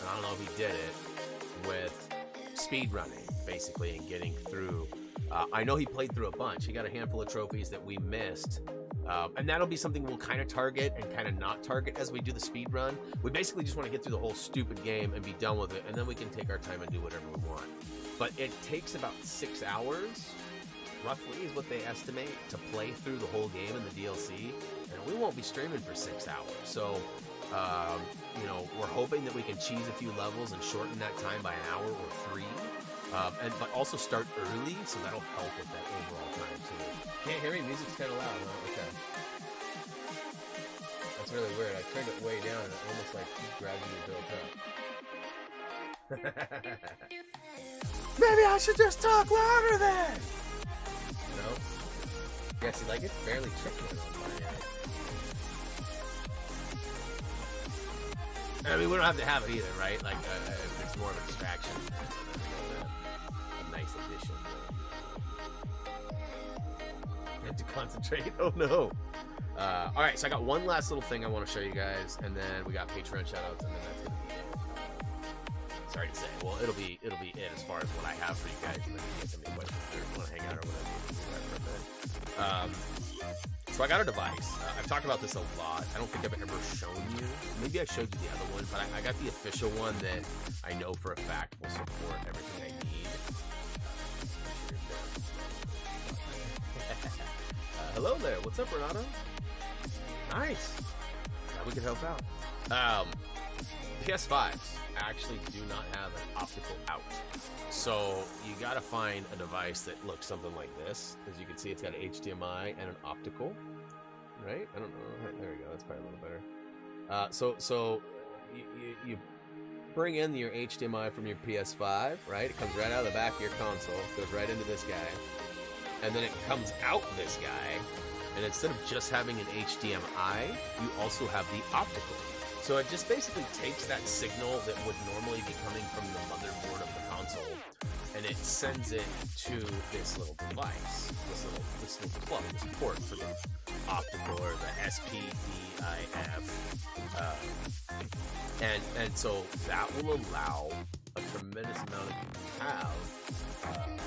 and I don't know if he did it, with speed running basically and getting through. Uh, I know he played through a bunch. He got a handful of trophies that we missed. Um, and that'll be something we'll kind of target and kind of not target as we do the speed run. We basically just want to get through the whole stupid game and be done with it, and then we can take our time and do whatever we want. But it takes about six hours, roughly, is what they estimate, to play through the whole game and the DLC. And we won't be streaming for six hours. So um, you know, we're hoping that we can cheese a few levels and shorten that time by an hour or three. Um, and but also start early, so that'll help with that overall time too. Can't hear me? Music's kind of loud. Huh? Okay. That's really weird. I turned it way down, and it almost like gradually built up. (laughs) Maybe I should just talk louder then. No. Yeah, see, like it's barely trickling. I mean, we don't have to have it either, right? Like, uh, it's more of a distraction. Nice addition. And to concentrate. (laughs) Oh no. Uh, all right, so I got one last little thing I want to show you guys, and then we got Patreon shoutouts, and then that's it. Sorry to say. Well, it'll be it'll be it as far as what I have for you guys, you questions or want to hang out or whatever. Um, so I got a device. Uh, I've talked about this a lot. I don't think I've ever shown you. Maybe I showed you the other one, but I, I got the official one that I know for a fact will support everything hello there. What's up, Renato? Nice. Glad we could help out. Um, PS5s actually do not have an optical out. So you got to find a device that looks something like this. As you can see, it's got an HDMI and an optical, right? I don't know. There we go. That's probably a little better. Uh, so so you, you, you bring in your HDMI from your PS5, right? It comes right out of the back of your console, goes right into this guy, and then it comes out this guy. And instead of just having an HDMI, you also have the optical. So it just basically takes that signal that would normally be coming from the motherboard of the console and it sends it to this little device, this little this little plug, this port for the optical or the SPDIF, uh, and and so that will allow a tremendous amount of you to have uh,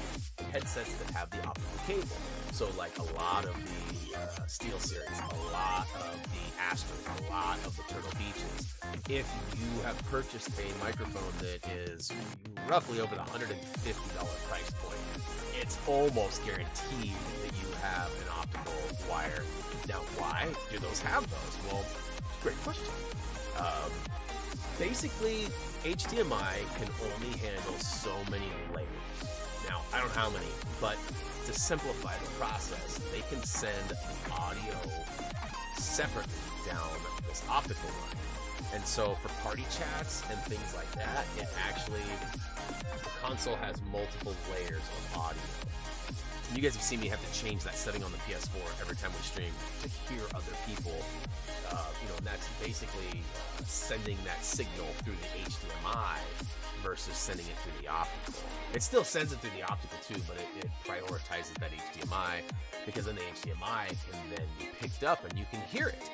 headsets that have the optical cable. So like a lot of the uh, SteelSeries, a lot of the Astros, a lot of the Turtle Beaches. If you have purchased a microphone that is roughly over the $150 price point, it's almost guaranteed that you have an optical wire. Now, why do those have those? Well, great question. Um, basically, HDMI can only handle so many layers. Now, I don't know how many, but to simplify the process, they can send the audio separately down this optical line. And so for party chats and things like that, it actually, the console has multiple layers of audio. You guys have seen me have to change that setting on the PS4 every time we stream to hear other people. Uh, you know, and that's basically uh, sending that signal through the HDMI versus sending it through the optical. It still sends it through the optical too, but it, it prioritizes that HDMI because then the HDMI can then be picked up and you can hear it.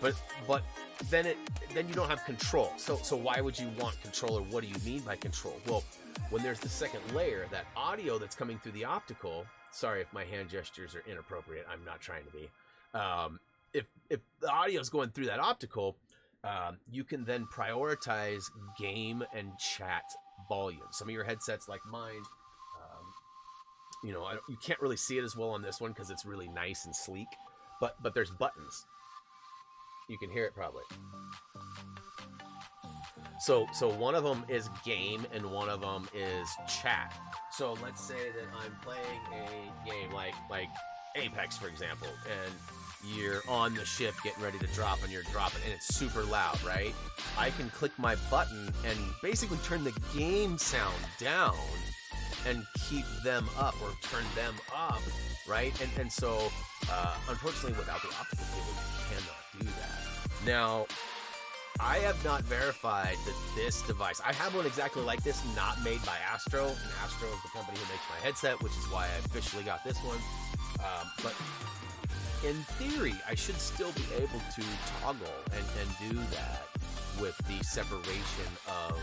But but then it then you don't have control. So so why would you want control or what do you mean by control? Well, when there's the second layer, that audio that's coming through the optical. Sorry if my hand gestures are inappropriate. I'm not trying to be. Um, if if the audio is going through that optical, um, you can then prioritize game and chat volume. Some of your headsets, like mine, um, you know, you can't really see it as well on this one because it's really nice and sleek. But but there's buttons. You can hear it probably. So so one of them is game and one of them is chat. So let's say that I'm playing a game like like Apex, for example, and you're on the ship getting ready to drop and you're dropping and it's super loud, right? I can click my button and basically turn the game sound down and keep them up or turn them up, right? And and so uh, unfortunately without the optical cable you cannot do that. Now I have not verified that this device. I have one exactly like this, not made by Astro. And Astro is the company who makes my headset, which is why I officially got this one. Um, but in theory, I should still be able to toggle and, and do that with the separation of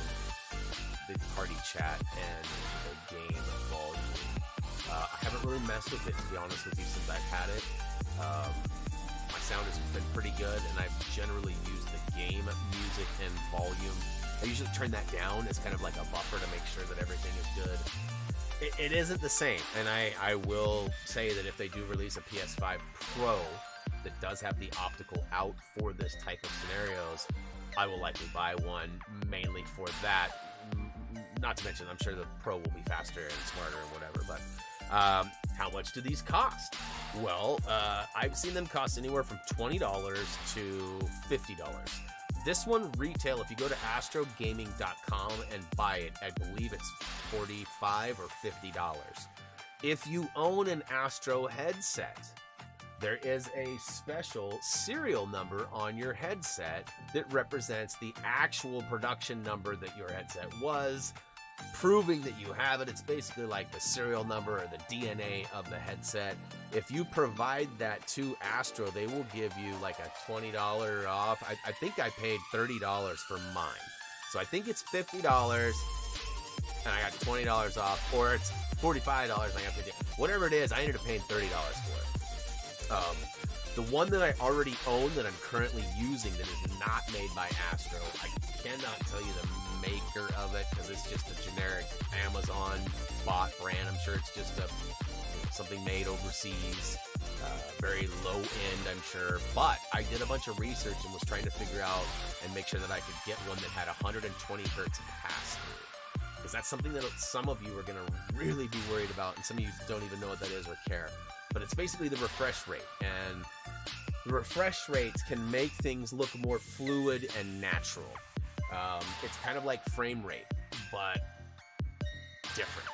the party chat and the game volume. Uh, I haven't really messed with it to be honest with you since I've had it. Um, my sound has been pretty good, and I've generally used the game music and volume. I usually turn that down as kind of like a buffer to make sure that everything is good. It, it isn't the same, and I, I will say that if they do release a PS5 Pro that does have the optical out for this type of scenarios, I will likely buy one mainly for that. Not to mention, I'm sure the Pro will be faster and smarter and whatever, but um, how much do these cost? Well, uh, I've seen them cost anywhere from $20 to $50. This one retail, if you go to astrogaming.com and buy it, I believe it's 45 or $50. If you own an Astro headset, there is a special serial number on your headset that represents the actual production number that your headset was proving that you have it. It's basically like the serial number or the DNA of the headset. If you provide that to Astro, they will give you like a $20 off. I, I think I paid $30 for mine. So I think it's $50 and I got $20 off, or it's $45 and I got 50 Whatever it is, I ended up paying $30 for it. Um, the one that I already own that I'm currently using that is not made by Astro, I cannot tell you the maker of it because it's just a generic Amazon bot brand. I'm sure it's just a something made overseas, uh, very low end, I'm sure. But I did a bunch of research and was trying to figure out and make sure that I could get one that had 120 hertz pass through. Because that's something that some of you are going to really be worried about, and some of you don't even know what that is or care. But it's basically the refresh rate, and the refresh rates can make things look more fluid and natural. Um, it's kind of like frame rate, but different.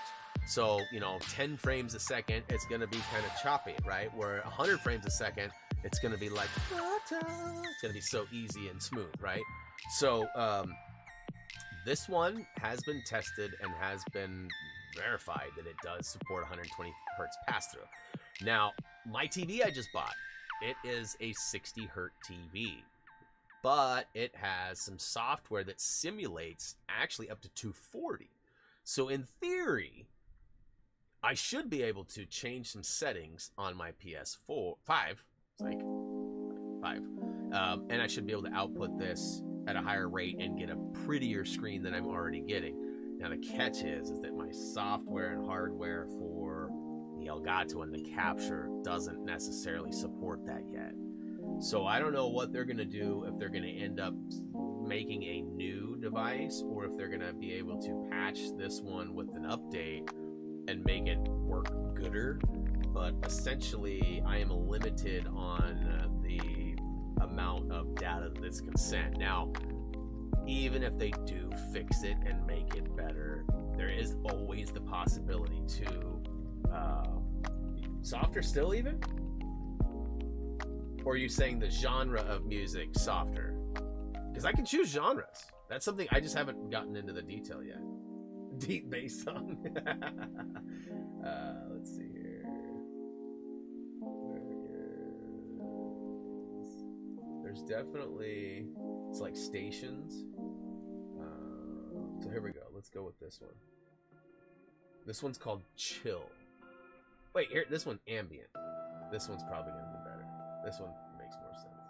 So, you know, 10 frames a second, it's going to be kind of choppy, right? Where 100 frames a second, it's going to be like, it's going to be so easy and smooth, right? So, um, this one has been tested and has been verified that it does support 120 hertz pass through. Now, my TV I just bought, it is a 60 hertz TV but it has some software that simulates actually up to 240. So in theory, I should be able to change some settings on my PS4 5, like 5, um, and I should be able to output this at a higher rate and get a prettier screen than I'm already getting. Now the catch is, is that my software and hardware for the Elgato and the Capture doesn't necessarily support that yet. So I don't know what they're going to do if they're going to end up making a new device or if they're going to be able to patch this one with an update and make it work gooder. But essentially, I am limited on the amount of data that's consent. Now, even if they do fix it and make it better, there is always the possibility to uh, softer still even or are you saying the genre of music softer? Because I can choose genres. That's something I just haven't gotten into the detail yet. (laughs) Deep bass song. (laughs) uh, let's see here. There's definitely it's like stations. Uh, so here we go. Let's go with this one. This one's called Chill. Wait, here. This one ambient. This one's probably gonna be better. This one makes more sense.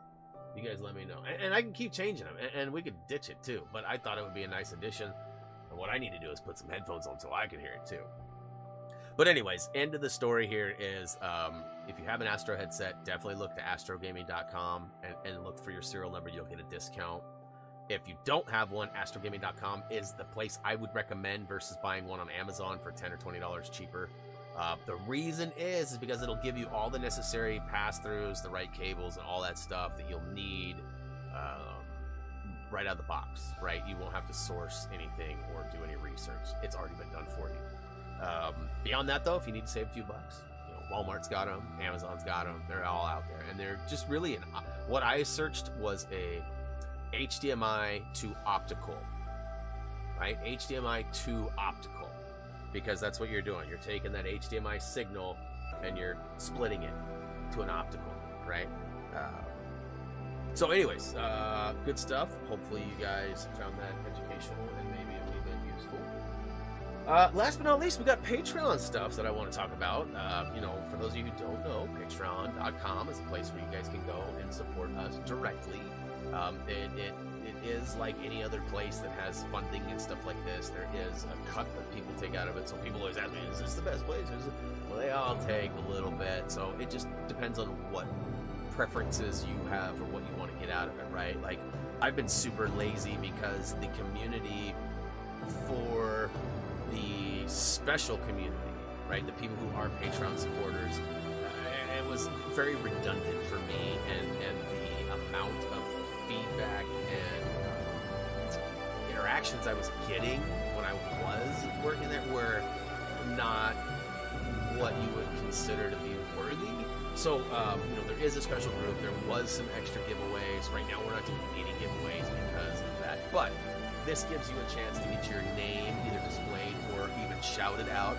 You guys let me know. And, and I can keep changing them. And, and, we could ditch it too. But I thought it would be a nice addition. And what I need to do is put some headphones on so I can hear it too. But anyways, end of the story here is um, if you have an Astro headset, definitely look to astrogaming.com and, and look for your serial number. You'll get a discount. If you don't have one, astrogaming.com is the place I would recommend versus buying one on Amazon for 10 or $20 cheaper. Uh, the reason is, is because it'll give you all the necessary pass-throughs, the right cables, and all that stuff that you'll need um, right out of the box. Right, you won't have to source anything or do any research. It's already been done for you. Um, beyond that, though, if you need to save a few bucks, you know, Walmart's got them, Amazon's got them. They're all out there, and they're just really an. What I searched was a HDMI to optical, right? HDMI to optical because that's what you're doing. You're taking that HDMI signal and you're splitting it to an optical, right? Uh, so, anyways, uh, good stuff. Hopefully, you guys found that educational and maybe a little bit useful. Uh, last but not least, we got Patreon stuff that I want to talk about. Uh, you know, for those of you who don't know, Patreon.com is a place where you guys can go and support us directly. Um, it, it, it is like any other place that has funding and stuff like this. There is a cut that people take out of it. So people always ask me, "Is this the best place?" Well, they all take a little bit. So it just depends on what preferences you have or what you want to get out of it, right? Like I've been super lazy because the community for the special community, right? The people who are Patreon supporters, uh, it was very redundant for me, and and interactions I was getting when I was working there were not what you would consider to be worthy. So, um, you know, there is a special group. There was some extra giveaways. Right now, we're not doing any giveaways because of that. But this gives you a chance to get your name either displayed or even shouted out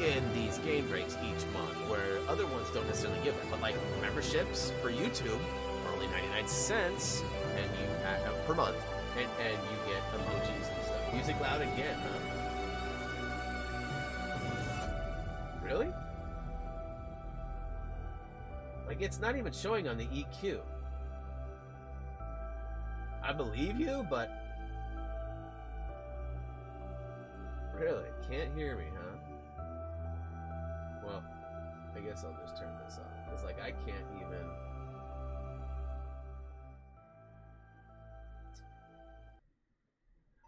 in these game breaks each month, where other ones don't necessarily give it. But like memberships for YouTube are only 99 cents and you per month, and, you get emojis and stuff. Music loud again, huh? Really? Like it's not even showing on the EQ. I believe you, but really can't hear me, huh? Well, I guess I'll just turn this off because, like, I can't even.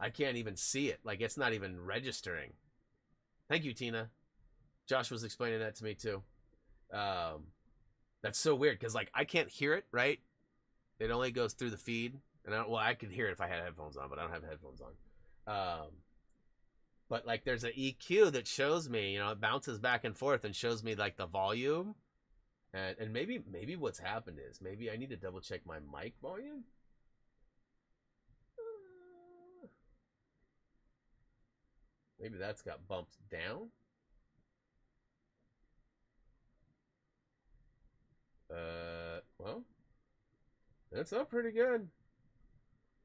I can't even see it. Like, it's not even registering. Thank you, Tina. Josh was explaining that to me too. Um, that's so weird because, like, I can't hear it. Right? It only goes through the feed, and I well, I could hear it if I had headphones on, but I don't have headphones on. Um, but like, there's an EQ that shows me, you know, it bounces back and forth and shows me like the volume, and and maybe maybe what's happened is maybe I need to double check my mic volume. Maybe that's got bumped down. Uh, well, it's up pretty good.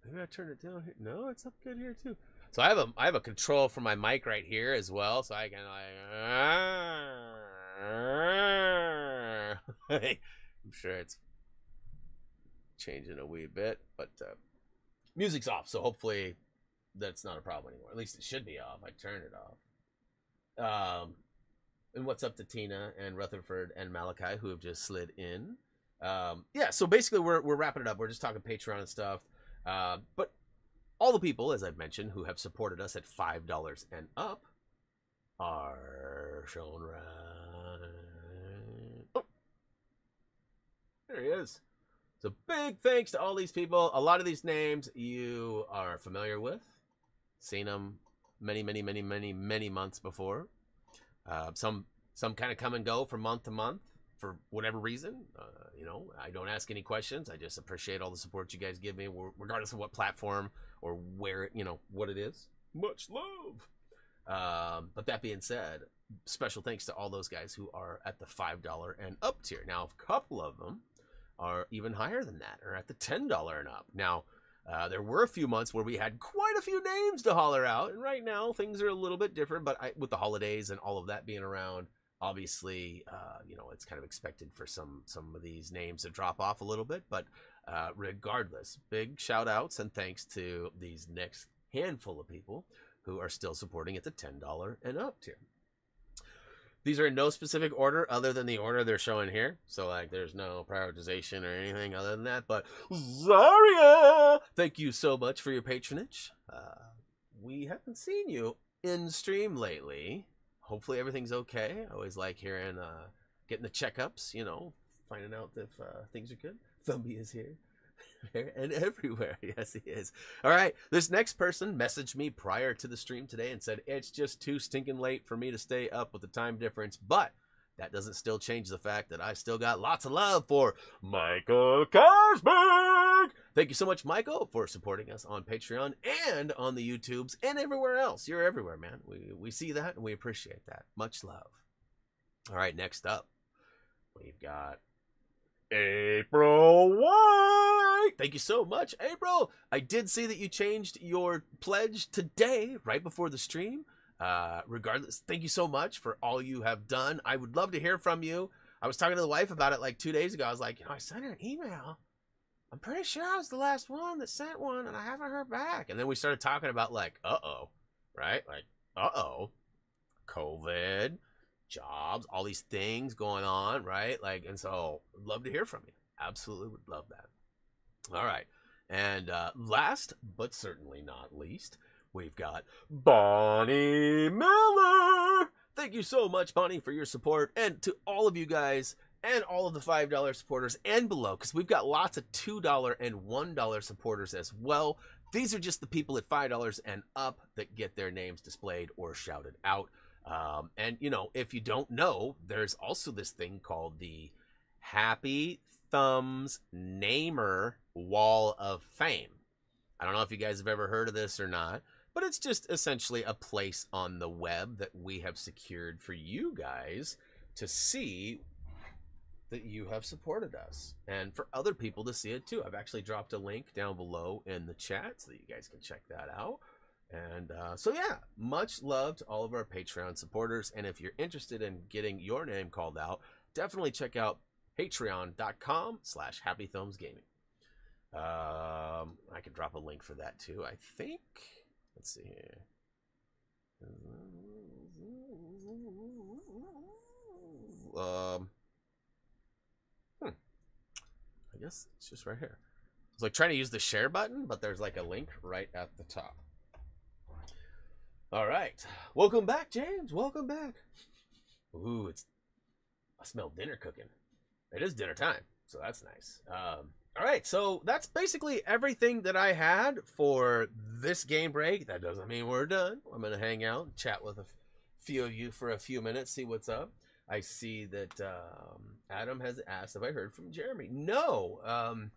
Maybe I turn it down here. No, it's up good here too. So I have a I have a control for my mic right here as well, so I can like. (laughs) I'm sure it's changing a wee bit, but uh, music's off, so hopefully that's not a problem anymore. At least it should be off. I turned it off. Um, and what's up to Tina and Rutherford and Malachi who have just slid in? Um, yeah, so basically we're we're wrapping it up. We're just talking Patreon and stuff. Uh, but all the people, as I've mentioned, who have supported us at five dollars and up are shown right. Oh, there he is. So big thanks to all these people. A lot of these names you are familiar with, seen them many, many, many, many, many months before. Uh, some some kind of come and go from month to month for whatever reason. Uh, you know, I don't ask any questions. I just appreciate all the support you guys give me, regardless of what platform or where, you know, what it is. Much love. Um, but that being said, special thanks to all those guys who are at the $5 and up tier. Now, a couple of them are even higher than that, or at the $10 and up. Now, uh, there were a few months where we had quite a few names to holler out, and right now things are a little bit different. But I, with the holidays and all of that being around, obviously, uh, you know, it's kind of expected for some some of these names to drop off a little bit. But uh, regardless, big shout outs and thanks to these next handful of people who are still supporting at the ten dollar and up tier. These are in no specific order other than the order they're showing here. So like there's no prioritization or anything other than that. But Zaria, thank you so much for your patronage. Uh, we haven't seen you in stream lately hopefully everything's okay. I always like hearing, uh, getting the checkups, you know, finding out if uh, things are good. Thumby is here. (laughs) and everywhere. (laughs) Yes, he is. All right. This next person messaged me prior to the stream today and said, It's just too stinking late for me to stay up with the time difference. But that doesn't still change the fact that I still got lots of love for Michael Cosberg. Thank you so much, Michael, for supporting us on Patreon and on the YouTubes and everywhere else. You're everywhere, man. We, we see that and we appreciate that. Much love. All right, next up, we've got April White. Thank you so much, April. I did see that you changed your pledge today, right before the stream. Uh, regardless, thank you so much for all you have done. I would love to hear from you. I was talking to the wife about it like two days ago. I was like, you know, I sent her an email. I'm pretty sure I was the last one that sent one, and I haven't heard back. And then we started talking about like, uh oh, right? Like, uh oh, COVID, jobs, all these things going on, right? Like, and so love to hear from you. Absolutely would love that. All right. And uh, last but certainly not least, we've got Bonnie Miller. Thank you so much, Bonnie, for your support. And to all of you guys and all of the $5 supporters and below, because we've got lots of $2 and $1 supporters as well. These are just the people at $5 and up that get their names displayed or shouted out. Um, and, you know, if you don't know, there's also this thing called the Happy Thumbs Namer Wall of Fame. I don't know if you guys have ever heard of this or not, but it's just essentially a place on the web that we have secured for you guys to see that you have supported us and for other people to see it too. I've actually dropped a link down below in the chat so that you guys can check that out. And uh, so, yeah, much love to all of our Patreon supporters. And if you're interested in getting your name called out, definitely check out patreon.com slash happy thumbs gaming. Um, I can drop a link for that too, I think. Let's see here. Um, hmm. I guess it's just right here. It's like trying to use the share button, but there's like a link right at the top. All right. Welcome back, James. Welcome back. Ooh, it's. I smell dinner cooking. It is dinner time, so that's nice. Um, all right, so that's basically everything that I had for this game break. That doesn't mean we're done. I'm going to hang out and chat with a few of you for a few minutes, see what's up. I see that um, Adam has asked if I heard from Jeremy. No. Um,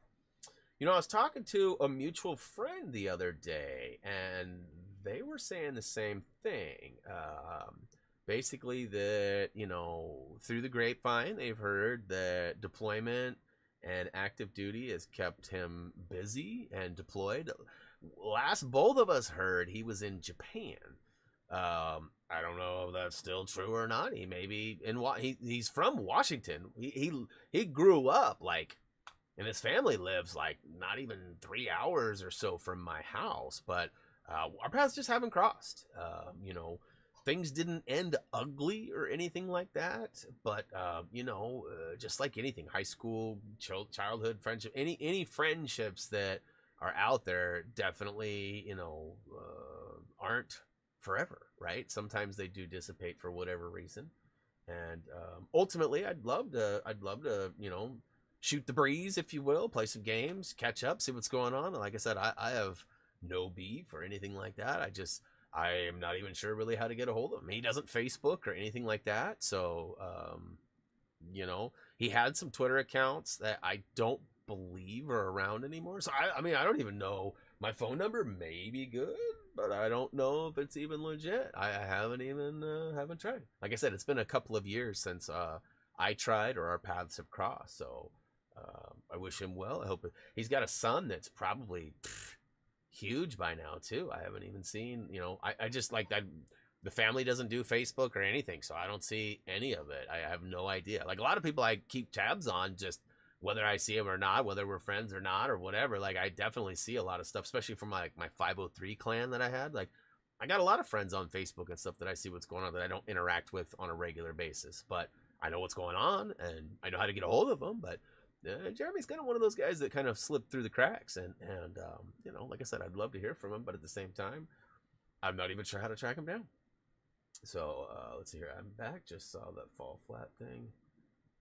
you know, I was talking to a mutual friend the other day, and they were saying the same thing. Um, basically, that, you know, through the grapevine, they've heard that deployment and active duty has kept him busy and deployed. Last both of us heard he was in Japan. Um, I don't know if that's still true or not. He maybe in he he's from Washington. He he he grew up like, and his family lives like not even three hours or so from my house. But uh, our paths just haven't crossed. Um, you know, things didn't end ugly or anything like that but uh, you know uh, just like anything high school childhood friendship any any friendships that are out there definitely you know uh, aren't forever right? Sometimes they do dissipate for whatever reason. And um, ultimately i'd love to i'd love to you know shoot the breeze if you will play some games catch up see what's going on. And like i said i, I have no beef or anything like that i just I am not even sure really how to get a hold of him. He doesn't Facebook or anything like that. So, um, you know, he had some Twitter accounts that I don't believe are around anymore. So, I, I mean, I don't even know. My phone number may be good, but I don't know if it's even legit. I, I haven't even uh, haven't tried. Like I said, it's been a couple of years since uh, I tried or our paths have crossed. So, uh, I wish him well. I hope it, he's got a son that's probably. Huge by now too. I haven't even seen, you know, I, I just like that the family doesn't do Facebook or anything, so I don't see any of it. I have no idea. Like a lot of people I keep tabs on just whether I see them or not, whether we're friends or not or whatever. Like I definitely see a lot of stuff, especially from like my 503 clan that I had. Like I got a lot of friends on Facebook and stuff that I see what's going on that I don't interact with on a regular basis, but I know what's going on and I know how to get a hold of them, but uh, Jeremy's kind of one of those guys that kind of slipped through the cracks, and and um, you know, like I said, I'd love to hear from him, but at the same time, I'm not even sure how to track him down. So uh, let's see here. I'm back. Just saw that fall flat thing.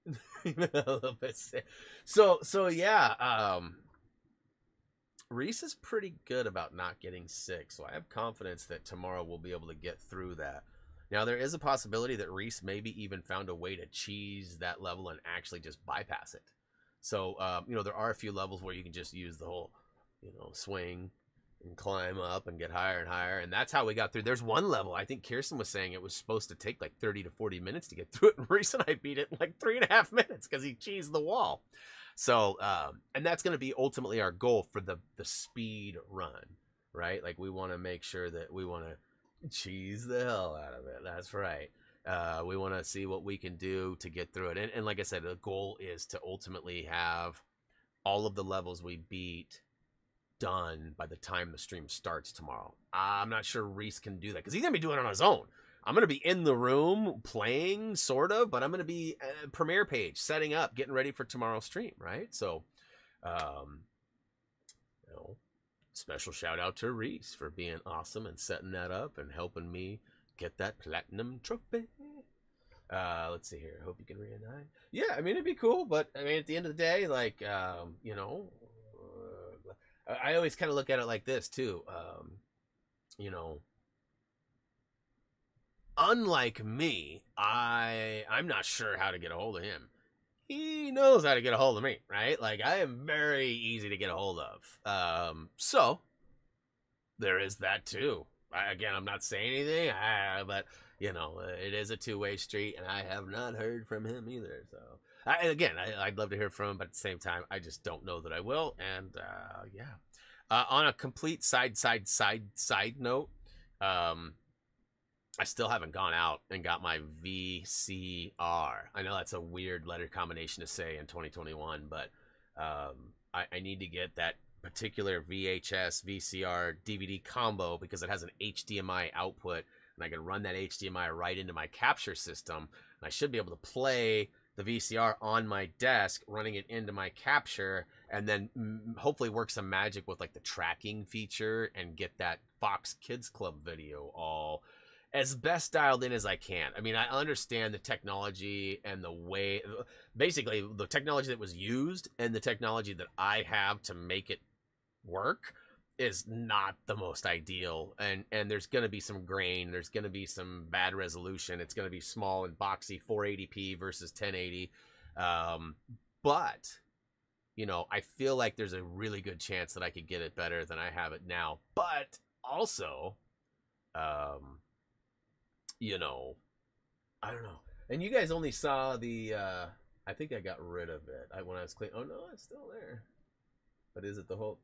(laughs) a little bit sick. So so yeah. Um, Reese is pretty good about not getting sick, so I have confidence that tomorrow we'll be able to get through that. Now there is a possibility that Reese maybe even found a way to cheese that level and actually just bypass it. So um, you know there are a few levels where you can just use the whole you know swing and climb up and get higher and higher, and that's how we got through. There's one level I think Kirsten was saying it was supposed to take like 30 to 40 minutes to get (laughs) through it, and Reese and I beat it in like three and a half minutes because he cheesed the wall. So, um, and that's going to be ultimately our goal for the the speed run, right? Like we want to make sure that we want to cheese the hell out of it. That's right. Uh, we want to see what we can do to get through it. And, and like I said, the goal is to ultimately have all of the levels we beat done by the time the stream starts tomorrow. I'm not sure Reese can do that because he's gonna be doing it on his own. I'm gonna be in the room playing, sort of, but I'm gonna be uh, premiere page setting up, getting ready for tomorrow's stream, right? So, um, you know, special shout out to Reese for being awesome and setting that up and helping me get that platinum trophy. Uh, let's see here. Hope you can reunite. Yeah, I mean it'd be cool, but I mean at the end of the day, like um, you know, uh, I always kind of look at it like this too. Um, you know, unlike me, I I'm not sure how to get a hold of him. He knows how to get a hold of me, right? Like I am very easy to get a hold of. Um, so there is that too. I, again, I'm not saying anything, I, but you know, it is a two way street, and I have not heard from him either. So, I, again, I, would love to hear from him, but at the same time, I just don't know that I will. And uh, yeah, uh, on a complete side, side, side, side note, um, I still haven't gone out and got my VCR. I know that's a weird letter combination to say in 2021, but um, I, I need to get that particular VHS, VCR, DVD combo because it has an HDMI output and I can run that HDMI right into my capture system. And I should be able to play the VCR on my desk, running it into my capture, and then mm, mm, hopefully work some magic with like the tracking feature and get that Fox Kids Club video all as best dialed in as I can. I mean, I understand the technology and the way, basically, the technology that was used and the technology that I have to make it work is not the most ideal and and there's going to be some grain there's going to be some bad resolution it's going to be small and boxy 480p versus 1080 um, but you know i feel like there's a really good chance that i could get it better than i have it now but also um you know i don't know and you guys only saw the uh i think i got rid of it I, when i was clean oh no it's still there but is it the whole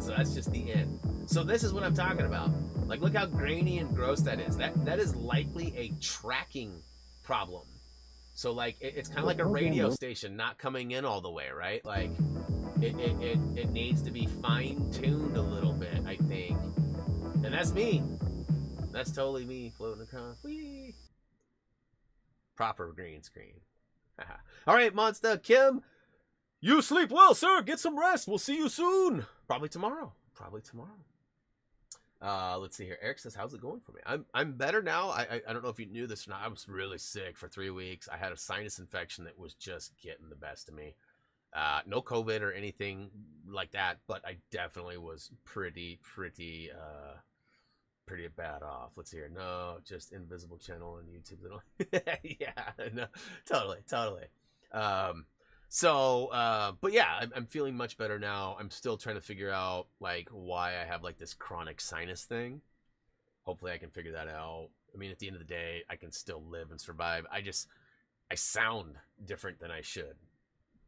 so that's just the end. So this is what I'm talking about. Like, look how grainy and gross that is. That that is likely a tracking problem. So like, it, it's kind of like a radio station not coming in all the way, right? Like, it it, it, it needs to be fine tuned a little bit, I think. And that's me. That's totally me floating across. Whee! Proper green screen. (laughs) all right, Monster Kim. You sleep well, sir. Get some rest. We'll see you soon. Probably tomorrow. Probably tomorrow. Uh, let's see here. Eric says, "How's it going for me? I'm I'm better now. I, I I don't know if you knew this or not. I was really sick for three weeks. I had a sinus infection that was just getting the best of me. Uh, no COVID or anything like that, but I definitely was pretty pretty uh pretty bad off. Let's hear. No, just invisible channel on YouTube. (laughs) yeah, no, totally, totally. Um, so uh but yeah I'm, I'm feeling much better now. I'm still trying to figure out like why i have like this chronic sinus thing. Hopefully i can figure that out. I mean at the end of the day i can still live and survive. I just i sound different than i should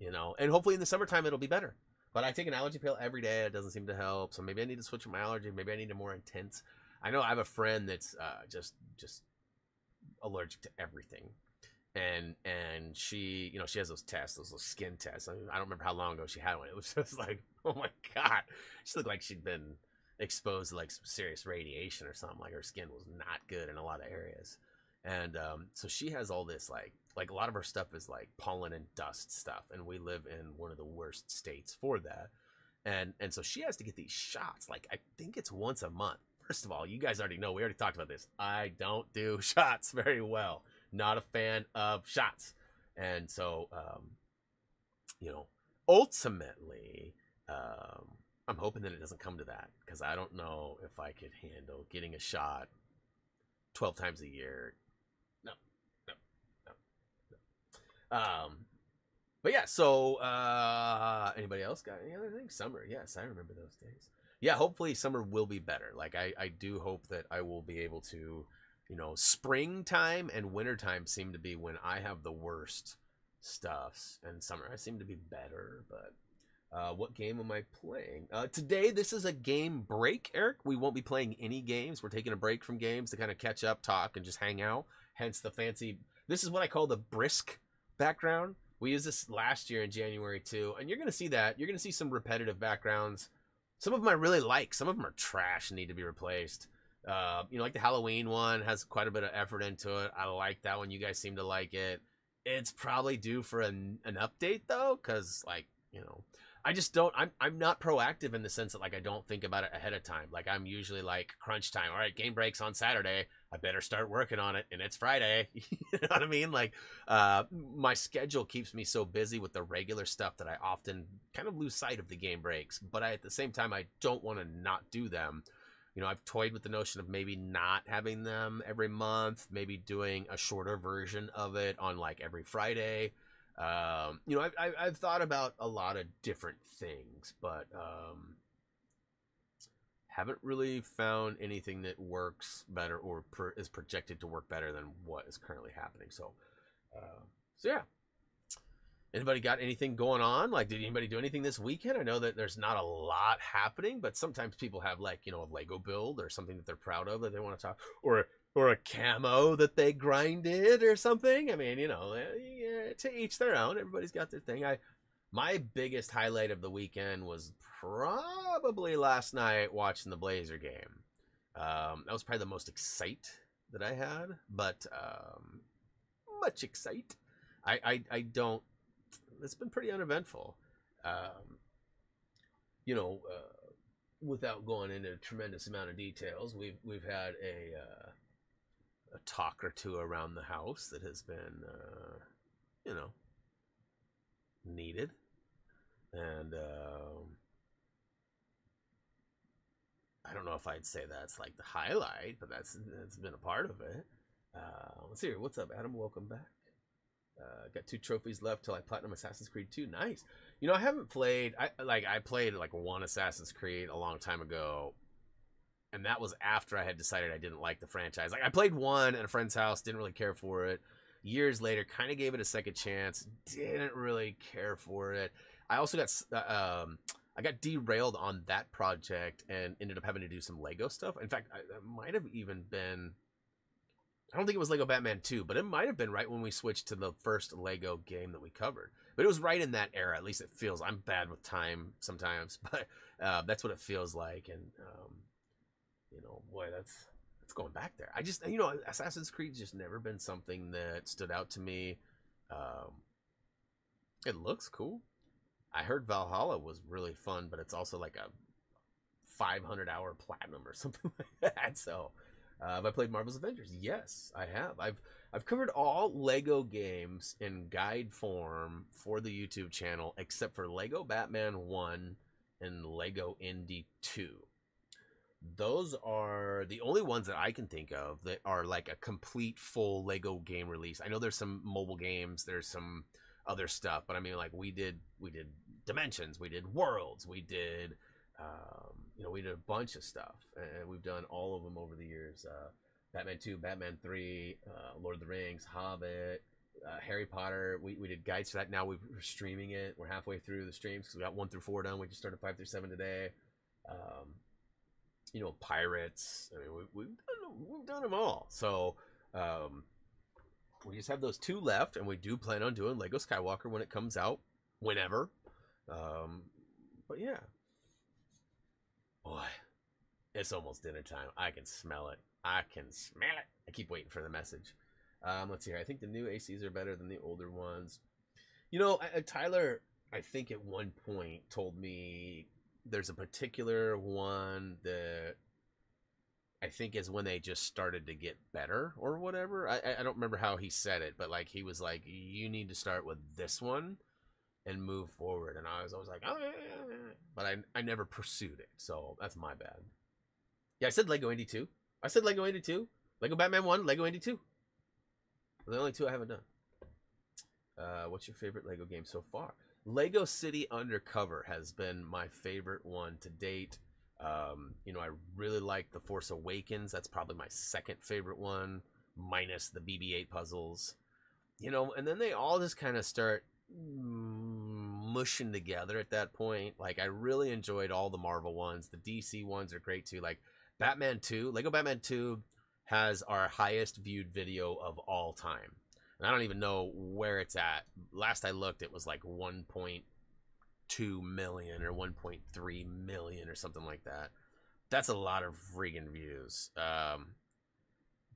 you know? And hopefully in the summertime it'll be better. But i take an allergy pill every day. It doesn't seem to help. So maybe i need to switch my allergy. Maybe i need a more intense i know i have a friend that's uh, just just allergic to everything and and she you know she has those tests those little skin tests. I, mean, I, don't remember how long ago she had one. It was (laughs) just like (laughs) oh my god. She looked like she'd been exposed to like some serious radiation or something like her skin was not good in a lot of areas. And um, so she has all this like like a lot of her stuff is like pollen and dust stuff and we live in one of the worst states for that. And and so she has to get these shots like i think it's once a month. First of all you guys already know we already talked about this. I don't do (laughs) shots very well not a fan of shots. And so, um, you know, ultimately, um, I'm hoping that it doesn't come to that because I don't know if I could handle getting a shot 12 times a year. No, no, no, no. Um, but yeah, so uh, anybody else got any other things? Summer, yes, I remember those days. Yeah, hopefully summer will be better. Like I, I do hope that I will be able to you know, springtime and wintertime seem to be when I have the worst stuffs, and summer I seem to be better. But uh, what game am I playing uh, today? This is a game break, Eric. We won't be playing any games. We're taking a break from games to kind of catch up, talk, and just hang out. Hence the fancy. This is what I call the brisk background. We used this last year in January too, and you're gonna see that. You're gonna see some repetitive backgrounds. Some of them I really like. Some of them are trash and need to be replaced. Uh, you know, like the Halloween one has quite a bit of effort into it. I like that one. You guys seem to like it. It's probably due for an, an update though, because like you know, I just don't. I'm I'm not proactive in the sense that like I don't think about it ahead of time. Like I'm usually like crunch time. All right, game breaks on Saturday. I better start working on it, and it's Friday. (laughs) you know what I mean? Like, uh, my schedule keeps me so busy with the regular stuff that I often kind of lose sight of the game breaks. But I, at the same time, I don't want to not do them you know, I've toyed with the notion of maybe not having them every month, maybe doing a shorter version of it on like every Friday. Um, you know, I've, I've, thought about a lot of different things, but um, haven't really found anything that works better or is projected to work better than what is currently happening. So, uh, so yeah, Anybody got anything going on? Like, did anybody do anything this weekend? I know that there's not a lot happening, but sometimes people have like you know a Lego build or something that they're proud of that they want to talk, or or a camo that they grinded or something. I mean, you know, eh, to each their own. Everybody's got their thing. I my biggest highlight of the weekend was probably last night watching the Blazer game. Um, that was probably the most excite that I had, but um, much excite. I, I I don't it's been pretty uneventful. Um, you know, uh, without going into a tremendous amount of details, we've we've had a uh, a talk or two around the house that has been, uh, you know, needed, and um, I don't know if I'd say that's like the highlight, but that's that's been a part of it. Uh, let's see. What's up, Adam? Welcome back. Uh, got two trophies left till I platinum Assassin's Creed 2. Nice. You know, I haven't played. I like I played like one Assassin's Creed a long time ago, and that was after I had decided I didn't like the franchise. Like I played one at a friend's house, didn't really care for it. Years later, kind of gave it a second chance, didn't really care for it. I also got uh, um, I got derailed on that project and ended up having to do some Lego stuff. In fact, I, it might have even been I don't think it was Lego Batman 2, but it might have been right when we switched to the first Lego game that we covered. But it was right in that era. At least it feels. I'm bad with time sometimes, (laughs) but uh, that's what it feels like. And um, you know, boy, that's that's going back there. I just, you know, Assassin's Creed's just never been something that stood out to me. Um, it looks cool. I heard Valhalla was really fun, but it's also like a 500 hour platinum or (laughs) something like that. So uh, have I played Marvel's Avengers? Yes, I have. I've I've covered all Lego games in guide form for the YouTube channel except for Lego Batman 1 and Lego Indy 2. Those are the only ones that I can think of that are like a complete full Lego game release. I know there's some mobile games, there's some other stuff, but I mean like we did we did Dimensions, we did Worlds, we did um, you know, we did a bunch of stuff, and we've done all of them over the years. Uh, Batman Two, Batman Three, uh, Lord of the Rings, Hobbit, uh, Harry Potter. We, we did guides for that. Now we're streaming it. We're halfway through the streams because we got one through four done. We just started five through seven today. Um, you know, pirates. I mean, we, have done we've done them all. So um, we just have those two left, and we do plan on doing Lego Skywalker when it comes out, whenever. Um, but yeah, Boy, it's almost dinner time. I can smell it. I can smell it. I keep waiting for the message. Um, let's see here. I think the new ACs are better than the older ones. You know, I, Tyler, I think at one point told me there's a particular one that I think is when they just started to get better or whatever. I, I don't remember how he said it, but like he was like, you need to start with this one and move forward. And I was always like, oh, yeah, yeah, but I, I never pursued it. So that's my bad. Yeah, I said Lego Indy 2. I said Lego Indy 2. Lego Batman 1, Lego Indy 2. The only two I haven't done. Uh, what's your favorite Lego game so far? Lego City Undercover has been my favorite one to date. Um, you know, I really like The Force Awakens. That's probably my second favorite one, minus the BB 8 puzzles. you know, and then they all just kind of start mushing together at that point. Like I really enjoyed all the Marvel ones. The DC ones are great too. Like Batman 2, Lego Batman 2 has our highest viewed video of all time. And I don't even know where it's at. Last I looked, it was like 1.2 million or 1.3 million or something like that. That's a lot of friggin' views. Um,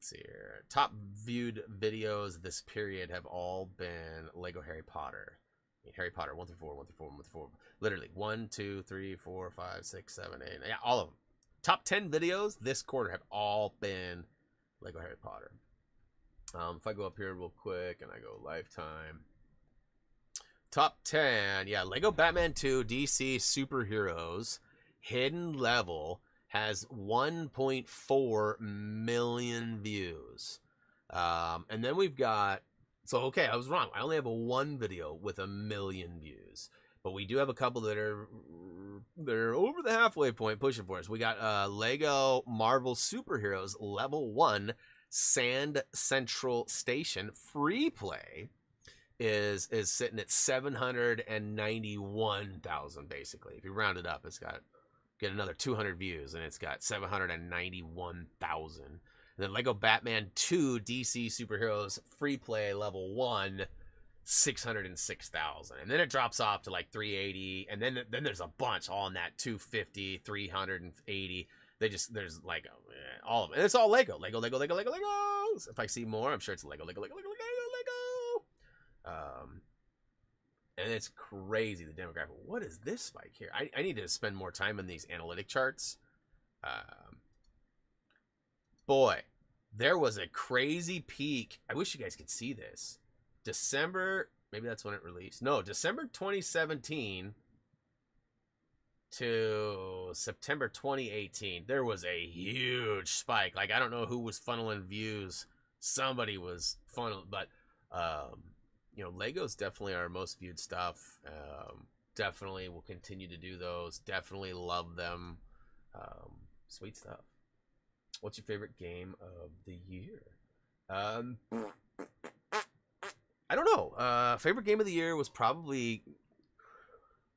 let's see here. Top viewed videos this period have all been Lego Harry Potter. I mean, Harry Potter, 1 through 4, 1 through 4, 1 through 4. Literally, 1, 2, 3, 4, 5, 6, 7, 8. Yeah, all of them. Top 10 videos this quarter have all been Lego Harry Potter. Um, if I go up here real quick and I go lifetime. Top 10. Yeah, Lego Batman 2 DC Superheroes Hidden Level has 1.4 million views. Um, and then we've got so okay, I was wrong. I only have a one video with a million views, but we do have a couple that are they're over the halfway point, pushing for us. We got uh, Lego Marvel Superheroes Level One Sand Central Station free play is is sitting at seven hundred and ninety one thousand basically. If you round it up, it's got get another two hundred views, and it's got seven hundred and then Lego Batman 2 DC Superheroes free play level 1 606,000. And then it drops off to like 380 and then then there's a bunch all in that 250, 380. They just there's like uh, all of it. And it's all Lego. Lego, Lego, Lego, Lego, Lego. If I see more, I'm sure it's Lego, Lego, Lego, Lego, Lego, Lego. Um and it's crazy the demographic. What is this spike here? I, I need to spend more time in these analytic charts. Um, boy, there was a crazy peak. I wish you guys could see this. December, maybe that's when it released. No, December 2017 to September 2018, there was a huge spike. Like I don't know who was funneling views. Somebody was funneling, but um, you know, Legos definitely our most viewed stuff. Um, definitely will continue to do those. Definitely love them. Um, sweet stuff. What's your favorite game of the year? Um, I don't know. Uh, favorite game of the year was probably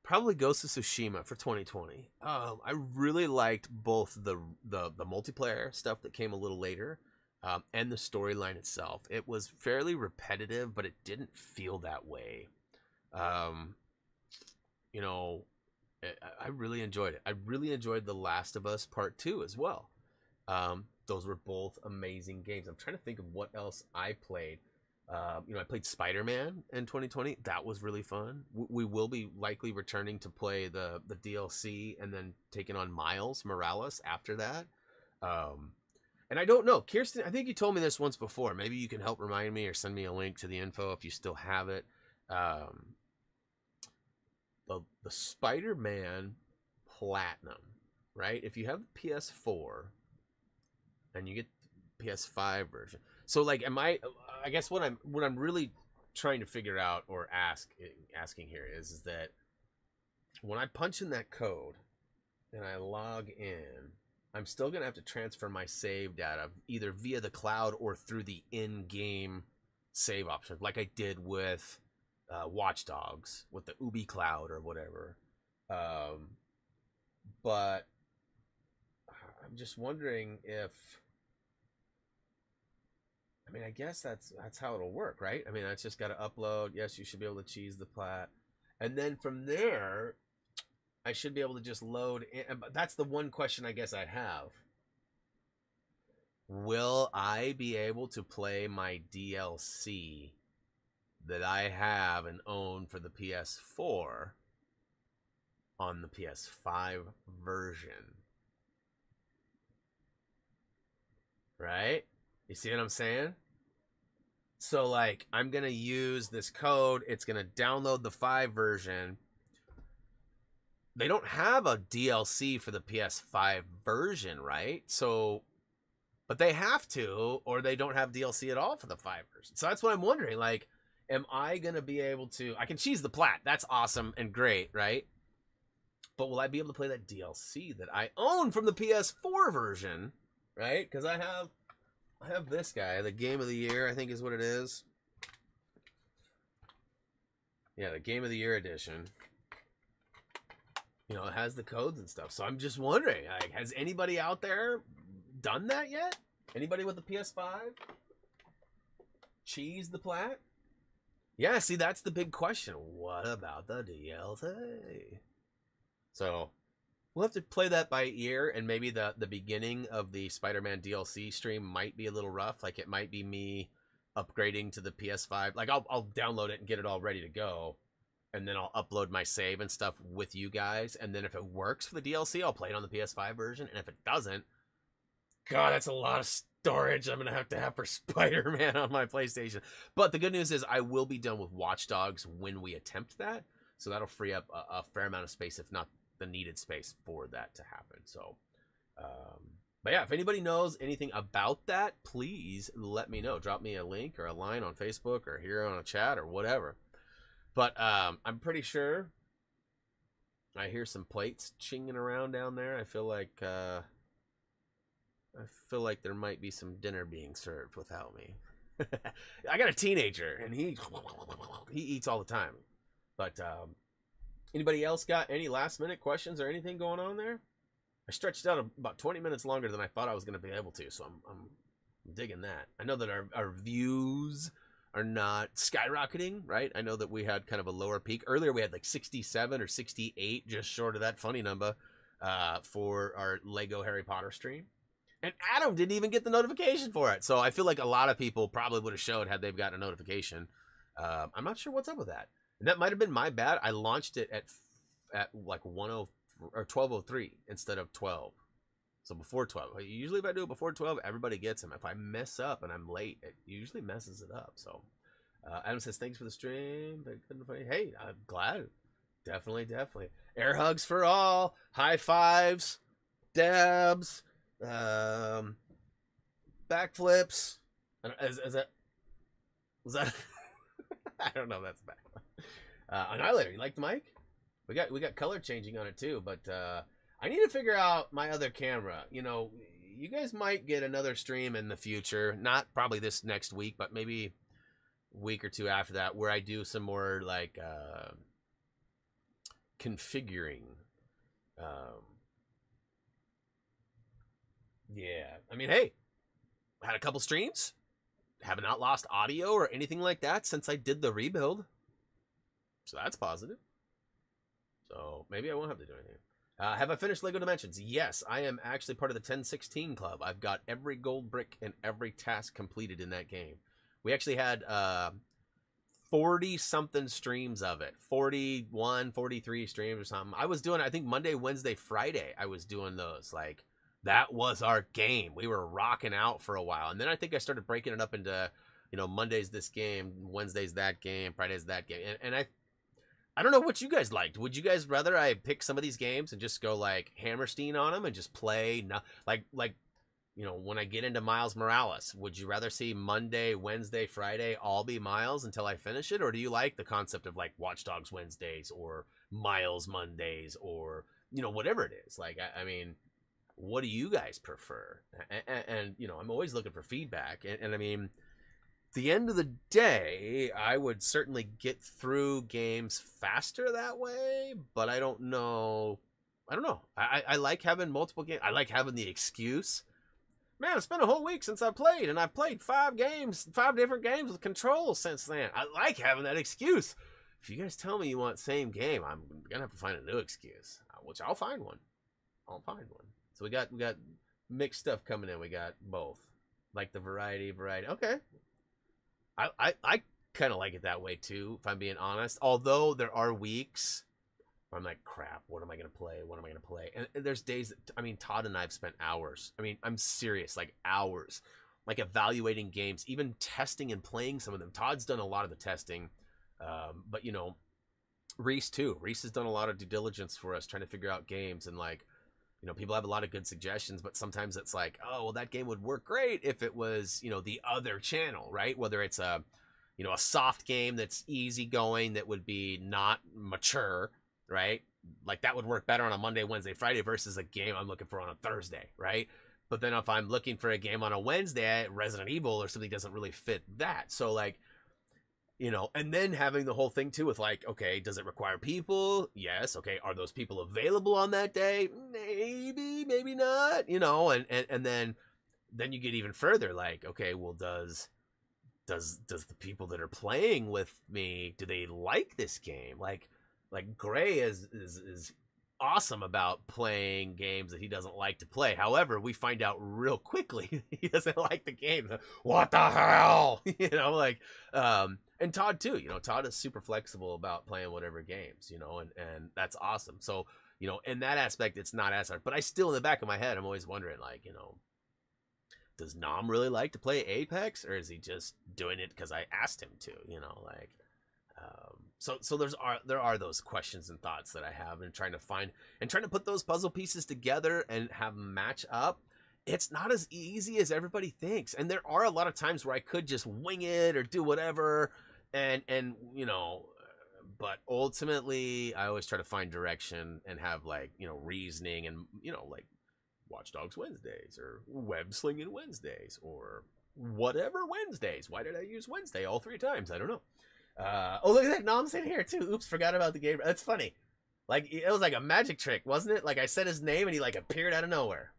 probably Ghost of Tsushima for 2020. Um, I really liked both the, the the multiplayer stuff that came a little later, um, and the storyline itself. It was fairly repetitive, but it didn't feel that way. Um, you know, I, really enjoyed it. I really enjoyed The Last of Us Part Two as well. Um, those were both amazing games. I'm trying to think of what else I played. Uh, you know, I played Spider Man in 2020. That was really fun. We will be likely returning to play the the DLC and then taking on Miles Morales after that. Um, and I don't know, Kirsten. I think you told me this once before. Maybe you can help remind me or send me a link to the info if you still have it. Um, the the Spider Man Platinum, right? If you have the PS4 and you get PS5 version. So like, am I? I guess what I'm what I'm really trying to figure out or ask asking here is is that when I punch in that code and I log in, I'm still gonna have to transfer my save data either via the cloud or through the in-game save option, like I did with uh, Watch Dogs with the Ubi Cloud or whatever. Um, but I'm just wondering if I mean, I guess that's that's how it'll work, right? I mean, that's just got to upload. Yes, you should be able to cheese the plat, and then from there, I should be able to just load. In, uh, that's the one question I guess I have. Will I be able to play my DLC that I have and own for the PS4 on the PS5 version? Right? You see what I'm saying? So like I'm gonna use this code. It's gonna download the five version. They don't have a DLC for the PS5 version, right? So, but they have to, or they don't have DLC at all for the five version. So that's what I'm wondering. Like, am I gonna be able to? I can cheese the plat. That's awesome and great, right? But will I be able to play that DLC that I own from the PS4 version, right? Because I have I have this guy, the game of the year, I think is what it is. Yeah, the Game of the Year edition. You know, it has the codes and stuff. So I'm just wondering, like, has anybody out there done that yet? Anybody with the PS5? Cheese the plat? Yeah, see, that's the big question. What about the DLC? So we'll have to play that by ear, and maybe the the beginning of the Spider-Man DLC stream might be a little rough. Like it might be me upgrading to the PS5. Like I'll I'll download it and get it all ready to go, and then I'll upload my save and stuff with you guys. And then if it works for the DLC, I'll play it on the PS5 version. And if it doesn't, God, that's a lot of storage I'm gonna have to have for (laughs) Spider-Man on my PlayStation. But the good news is I will be done with Watch Dogs when we attempt that, so that'll free up a, a fair amount of space, if not the needed space for that to happen. So, um, but yeah, if anybody knows anything about that, please let me know. Drop me a link or a line on Facebook or here on a chat or whatever. But um, I'm pretty sure I hear some plates chinging around down there. I feel like uh, I feel like there might be some dinner being served without me. (laughs) I got a teenager and he he eats all the time. But um, anybody else got any last minute questions or anything going on there? I stretched out about 20 minutes longer than I thought I was going to be able to, so I'm, I'm digging that. I know that our, our views are not skyrocketing, right? I know that we had kind of a lower peak. Earlier we had like 67 or 68, just short of that funny number, uh, for our Lego Harry Potter stream. And Adam didn't even get the notification for it. So I feel like a lot of people probably would have showed had they've gotten a notification. Uh, I'm not sure what's up with that. And that might have been my bad. I launched it at at like 10 or 1203 instead of 12. So before 12. Usually if I do it before 12, everybody gets them. If I mess up and I'm late, it usually messes it up. So uh, Adam says, thanks for the stream. Hey, I'm glad. Definitely, definitely. Air hugs for all. High fives. Dabs. Um, backflips. Is, is that... Was that... (laughs) I don't know that's back. Uh, Annihilator, you like the mic? We got we got color changing on it too, but uh, I need to figure out my other camera. You know, you guys might get another stream in the future, not probably this next week, but maybe week or two after that, where I do some more like uh, configuring. Um, yeah, I mean, hey, had a couple streams, have not lost audio or anything like that since I did the rebuild. So that's positive. So maybe I won't have to do anything. Uh, have I finished Lego Dimensions? Yes, I am actually part of the 1016 club. I've got every gold brick and every task completed in that game. We actually had uh, 40 something streams of it 41, 43 streams or something. I was doing, I think Monday, Wednesday, Friday, I was doing those. Like, that was our game. We were rocking out for a while. And then I think I started breaking it up into, you know, Monday's this game, Wednesday's that game, Friday's that game. And, and I I don't know what you guys liked. Would you guys rather I pick some of these games and just go like Hammerstein on them and just play no, like like you know when I get into Miles Morales? Would you rather see Monday, Wednesday, Friday all be Miles until I finish it, or do you like the concept of like Watch Dogs Wednesdays or Miles Mondays or you know whatever it is? Like I, I mean, what do you guys prefer? And, and, and, you know I'm always looking for feedback, and, and I mean the end of the day, I would certainly get through games faster that way, but I don't know. I don't know. I, I like having multiple games. I like having the excuse. Man, it's been a whole week since I played, and I've played five games, five different games with controls since then. I like having that excuse. If you guys tell me you want same game, I'm gonna have to find a new excuse, uh, which I'll find one. I'll find one. So we got we got mixed stuff coming in. We got both, like the variety, variety. Okay, I, I, I kind of like it that way too, if I'm being honest. Although there are weeks I'm like, crap, what am I going to play? What am I going to play? And, and, there's days that, I mean, Todd and I have spent hours. I mean, I'm serious, like hours, like evaluating games, even testing and playing some of them. Todd's done a lot of the testing, um, but you know, Reese too. Reese has done a lot of due diligence for us, trying to figure out games and like, you know, people have a lot of good suggestions, but sometimes it's like, oh, well, that game would work great if it was, you know, the other channel, right? Whether it's a, you know, a soft game that's easy going that would be not mature, right? Like that would work better on a Monday, Wednesday, Friday versus a game I'm looking for on a Thursday, right? But then if I'm looking for a game on a Wednesday, Resident Evil or something doesn't really fit that. So like you know, and then having the whole thing too with like, okay, does it require people? Yes. Okay. Are those people available on that day? Maybe, maybe not, you know, and, and, and then, then you get even further like, okay, well, does, does, does the people that are playing with me, do they like this game? Like, like Gray is, is, is awesome about playing games that he doesn't like to play. However, we find out real quickly (laughs) he doesn't like the game. What the hell? (laughs) you know, like um and Todd too, you know, Todd is super flexible about playing whatever games, you know, and and that's awesome. So, you know, in that aspect it's not as hard, but I still in the back of my head I'm always wondering like, you know, does Nom really like to play Apex or is he just doing it cuz I asked him to, you know, like um, so so there's are there are those questions and thoughts that I have and trying to find and trying to put those puzzle pieces together and have match up. It's not as easy as everybody thinks, and there are a lot of times where I could just wing it or do whatever, and and you know, but ultimately I always try to find direction and have like you know reasoning and you know like Watch Dogs Wednesdays or Web Slinging Wednesdays or whatever Wednesdays. Why did I use Wednesday all three times? I don't know. Uh, oh, look at that Nom's in here too. Oops, forgot about the game. That's funny. Like it was like a magic trick, wasn't it? Like I said his name and he like appeared out of nowhere.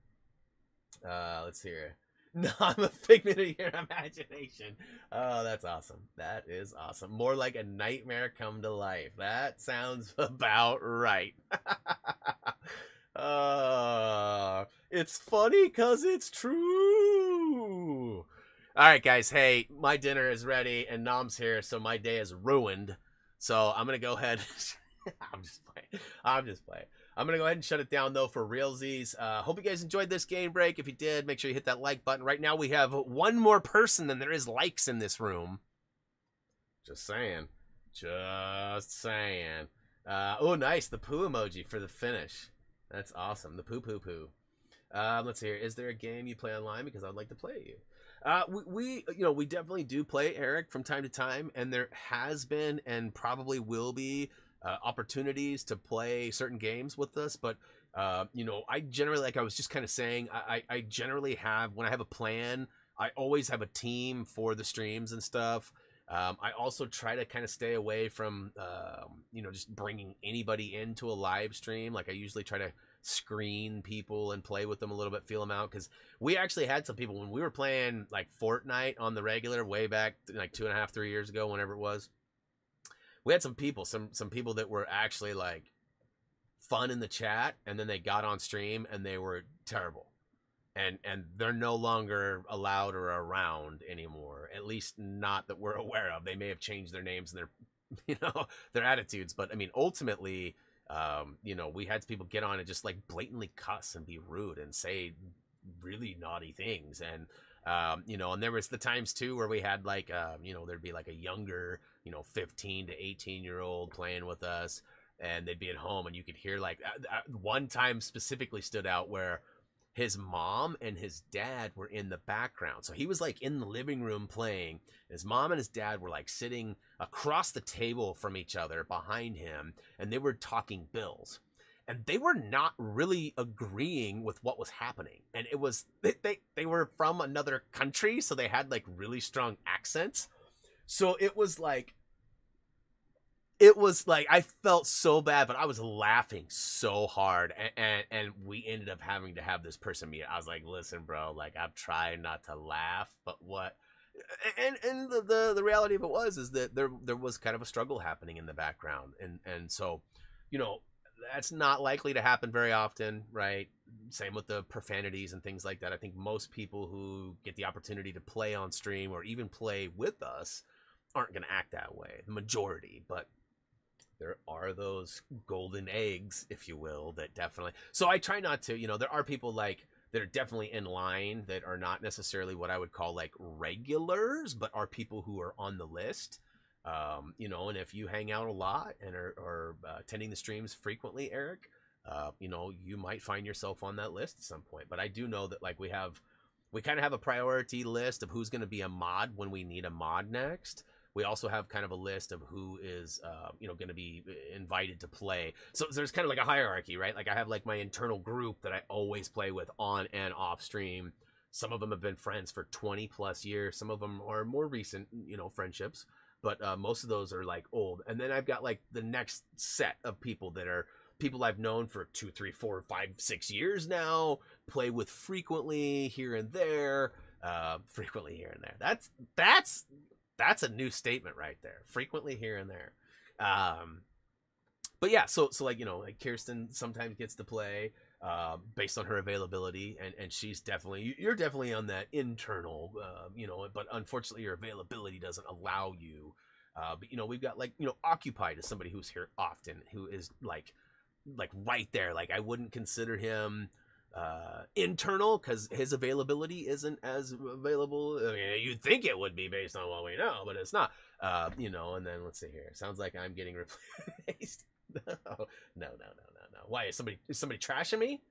Uh, let's hear. No, I'm a figment of your (laughs) imagination. Oh, that's awesome. That is awesome. More like a nightmare come to life. That sounds (laughs) about right. (laughs) uh, it's funny because it's true. All right, guys. Hey, my dinner is ready and Nom's here, so my day is ruined. So I'm gonna go ahead. (laughs) I'm just playing. I'm just playing. I'm gonna go ahead and shut it down though for realsies. Uh, hope you guys enjoyed this game break. If you did, make sure you hit that like button. Right now we have one more person than there is likes in this room. Just saying. Just saying. Uh, oh, nice. The poo emoji for the finish. That's awesome. The poo poo poo. Um, let's see here. Is there a game you play online? Because I'd like to play you. Uh, we, we, you know, we definitely do play Eric from time to time, and there has been and probably will be uh, opportunities to play certain games with us. But uh, you know, I generally, like I was just kind of saying, I, I generally have when I have a plan, I always have a team for the streams and stuff. Um, I also try to kind of stay away from, um, you know, just bringing anybody into a live stream. Like I usually try to screen people and play with them a little bit, feel them out. Because we actually had some people when we were playing like Fortnite on the regular way back like two and a half, three years ago, whenever it was. We had some people, some some people that were actually like fun in the chat, and then they got on stream and they were terrible. And, and they're no longer allowed or around anymore. At least not that we're (laughs) aware of. They may have changed their names and their, (laughs) you know, their attitudes. But I mean, ultimately, um, you know, we had people get on and just like blatantly cuss and be rude and say really naughty things. And, um, you know, and there was the times too where we had like, uh, you know, there'd be like a younger, you know, 15 to 18 year old playing with us and they'd be at home and you could hear like uh, uh, one time specifically stood out where his mom and his dad were in the background. So he was like in the living room playing. His mom and his dad were like sitting across the table from each other behind him, and they were talking bills. And they were not really agreeing with what was happening. And it was, they, they, they were from another country, so they had like really strong accents. So it was like, it was like I felt so bad, but I was laughing so hard, and, and, and we ended up having to have this person meet. I was like, "Listen, bro, like I'm trying not to laugh, but what?" And and the, the the reality of it was is that there there was kind of a struggle happening in the background, and and so, you know, that's not likely to happen very often, right? Same with the profanities and things like that. I think most people who get the opportunity to play on stream or even play with us aren't going to act that way. The majority, but there are those golden eggs, if you will, that definitely. So I try not to, you know, there are people like that are definitely in line that are not necessarily what I would call like regulars, but are people who are on the list. Um, you know, and if you hang out a lot and are, are uh, attending the streams frequently, Eric, uh, you know, you might find yourself on that list at some point. But I do know that like we have, we kind of have a priority list of who's going to be a mod when we need a mod next we also have kind of a list of who is uh, you know going to be uh, invited to play so there's kind of like a hierarchy right like i have like my internal group that i always play with on and off stream some of them have been friends for 20 plus years some of them are more recent you know friendships but uh, most of those are like old. And then I've got like the next set of people that are people I've known for two, three, four, five, six years now, play with frequently here and there, uh, frequently here and there. That's that's that's a new statement right there. Frequently here and there. Um, but yeah, so so like you know, like Kirsten sometimes gets to play uh, based on her availability, and and she's definitely you're definitely on that internal, uh, you know, but unfortunately your availability doesn't allow you. Uh, but you know, we've got like you know, occupied is somebody who's here often, who is like like right there. Like I wouldn't consider him uh, internal because his availability isn't as available. I mean, you'd think it would be based on what we know, but it's not. Uh, you know, and then let's see here. Sounds like I'm getting (laughs) replaced. no, no, no, no, no. Why is somebody is somebody trashing me?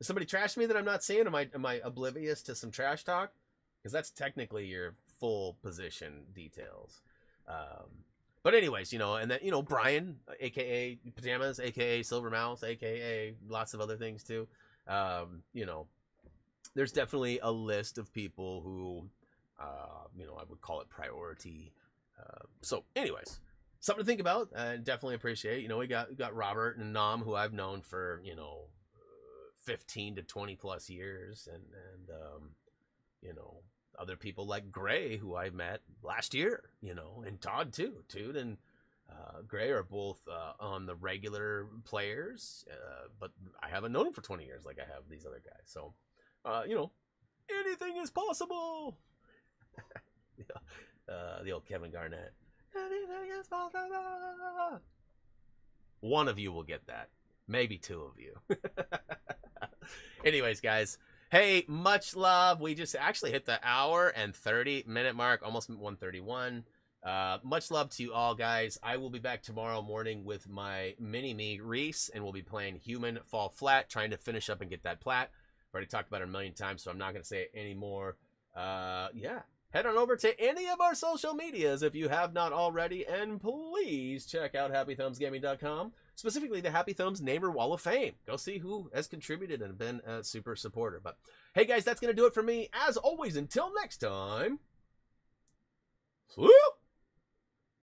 Is somebody trashing me that I'm not seeing? Am I am I oblivious to some trash talk? Because that's technically your full position details. Um, but anyways, you know, and then you know Brian, aka pajamas, aka Silver Mouse, aka lots of other things too. Um, you know, there's definitely a list of people who, uh, you know, I would call it priority. Uh, so, anyways, something to think about and definitely appreciate. You know, we got we got Robert and Nam, who I've known for you know, fifteen to twenty plus years, and and um, you know, other people like Gray, who I met last year. You know, and Todd too. Todd and uh, Gray are both uh, on the regular players, uh, but I haven't known them for twenty years like I have these other guys. So, uh, you know, anything is possible. (laughs) uh, the old Kevin Garnett. Anything is possible. One of you will get that. Maybe two of you. (laughs) Anyways, guys. Hey, much love. We just actually hit the hour and 30 minute mark, almost 131. Uh, much love to you all, guys. I will be back tomorrow morning with my mini me, Reese, and we'll be playing Human Fall Flat, trying to finish up and get that plat. I've already talked about it a million times, so I'm not going to say it anymore. Uh, yeah, head on over to any of our social medias if you have not already, and please check out HappyThumbsGaming.com, specifically the Happy Thumbs Neighbor Wall of Fame. Go see who has contributed and been a super supporter. But hey, guys, that's going to do it for me. As always, until next time, swoop!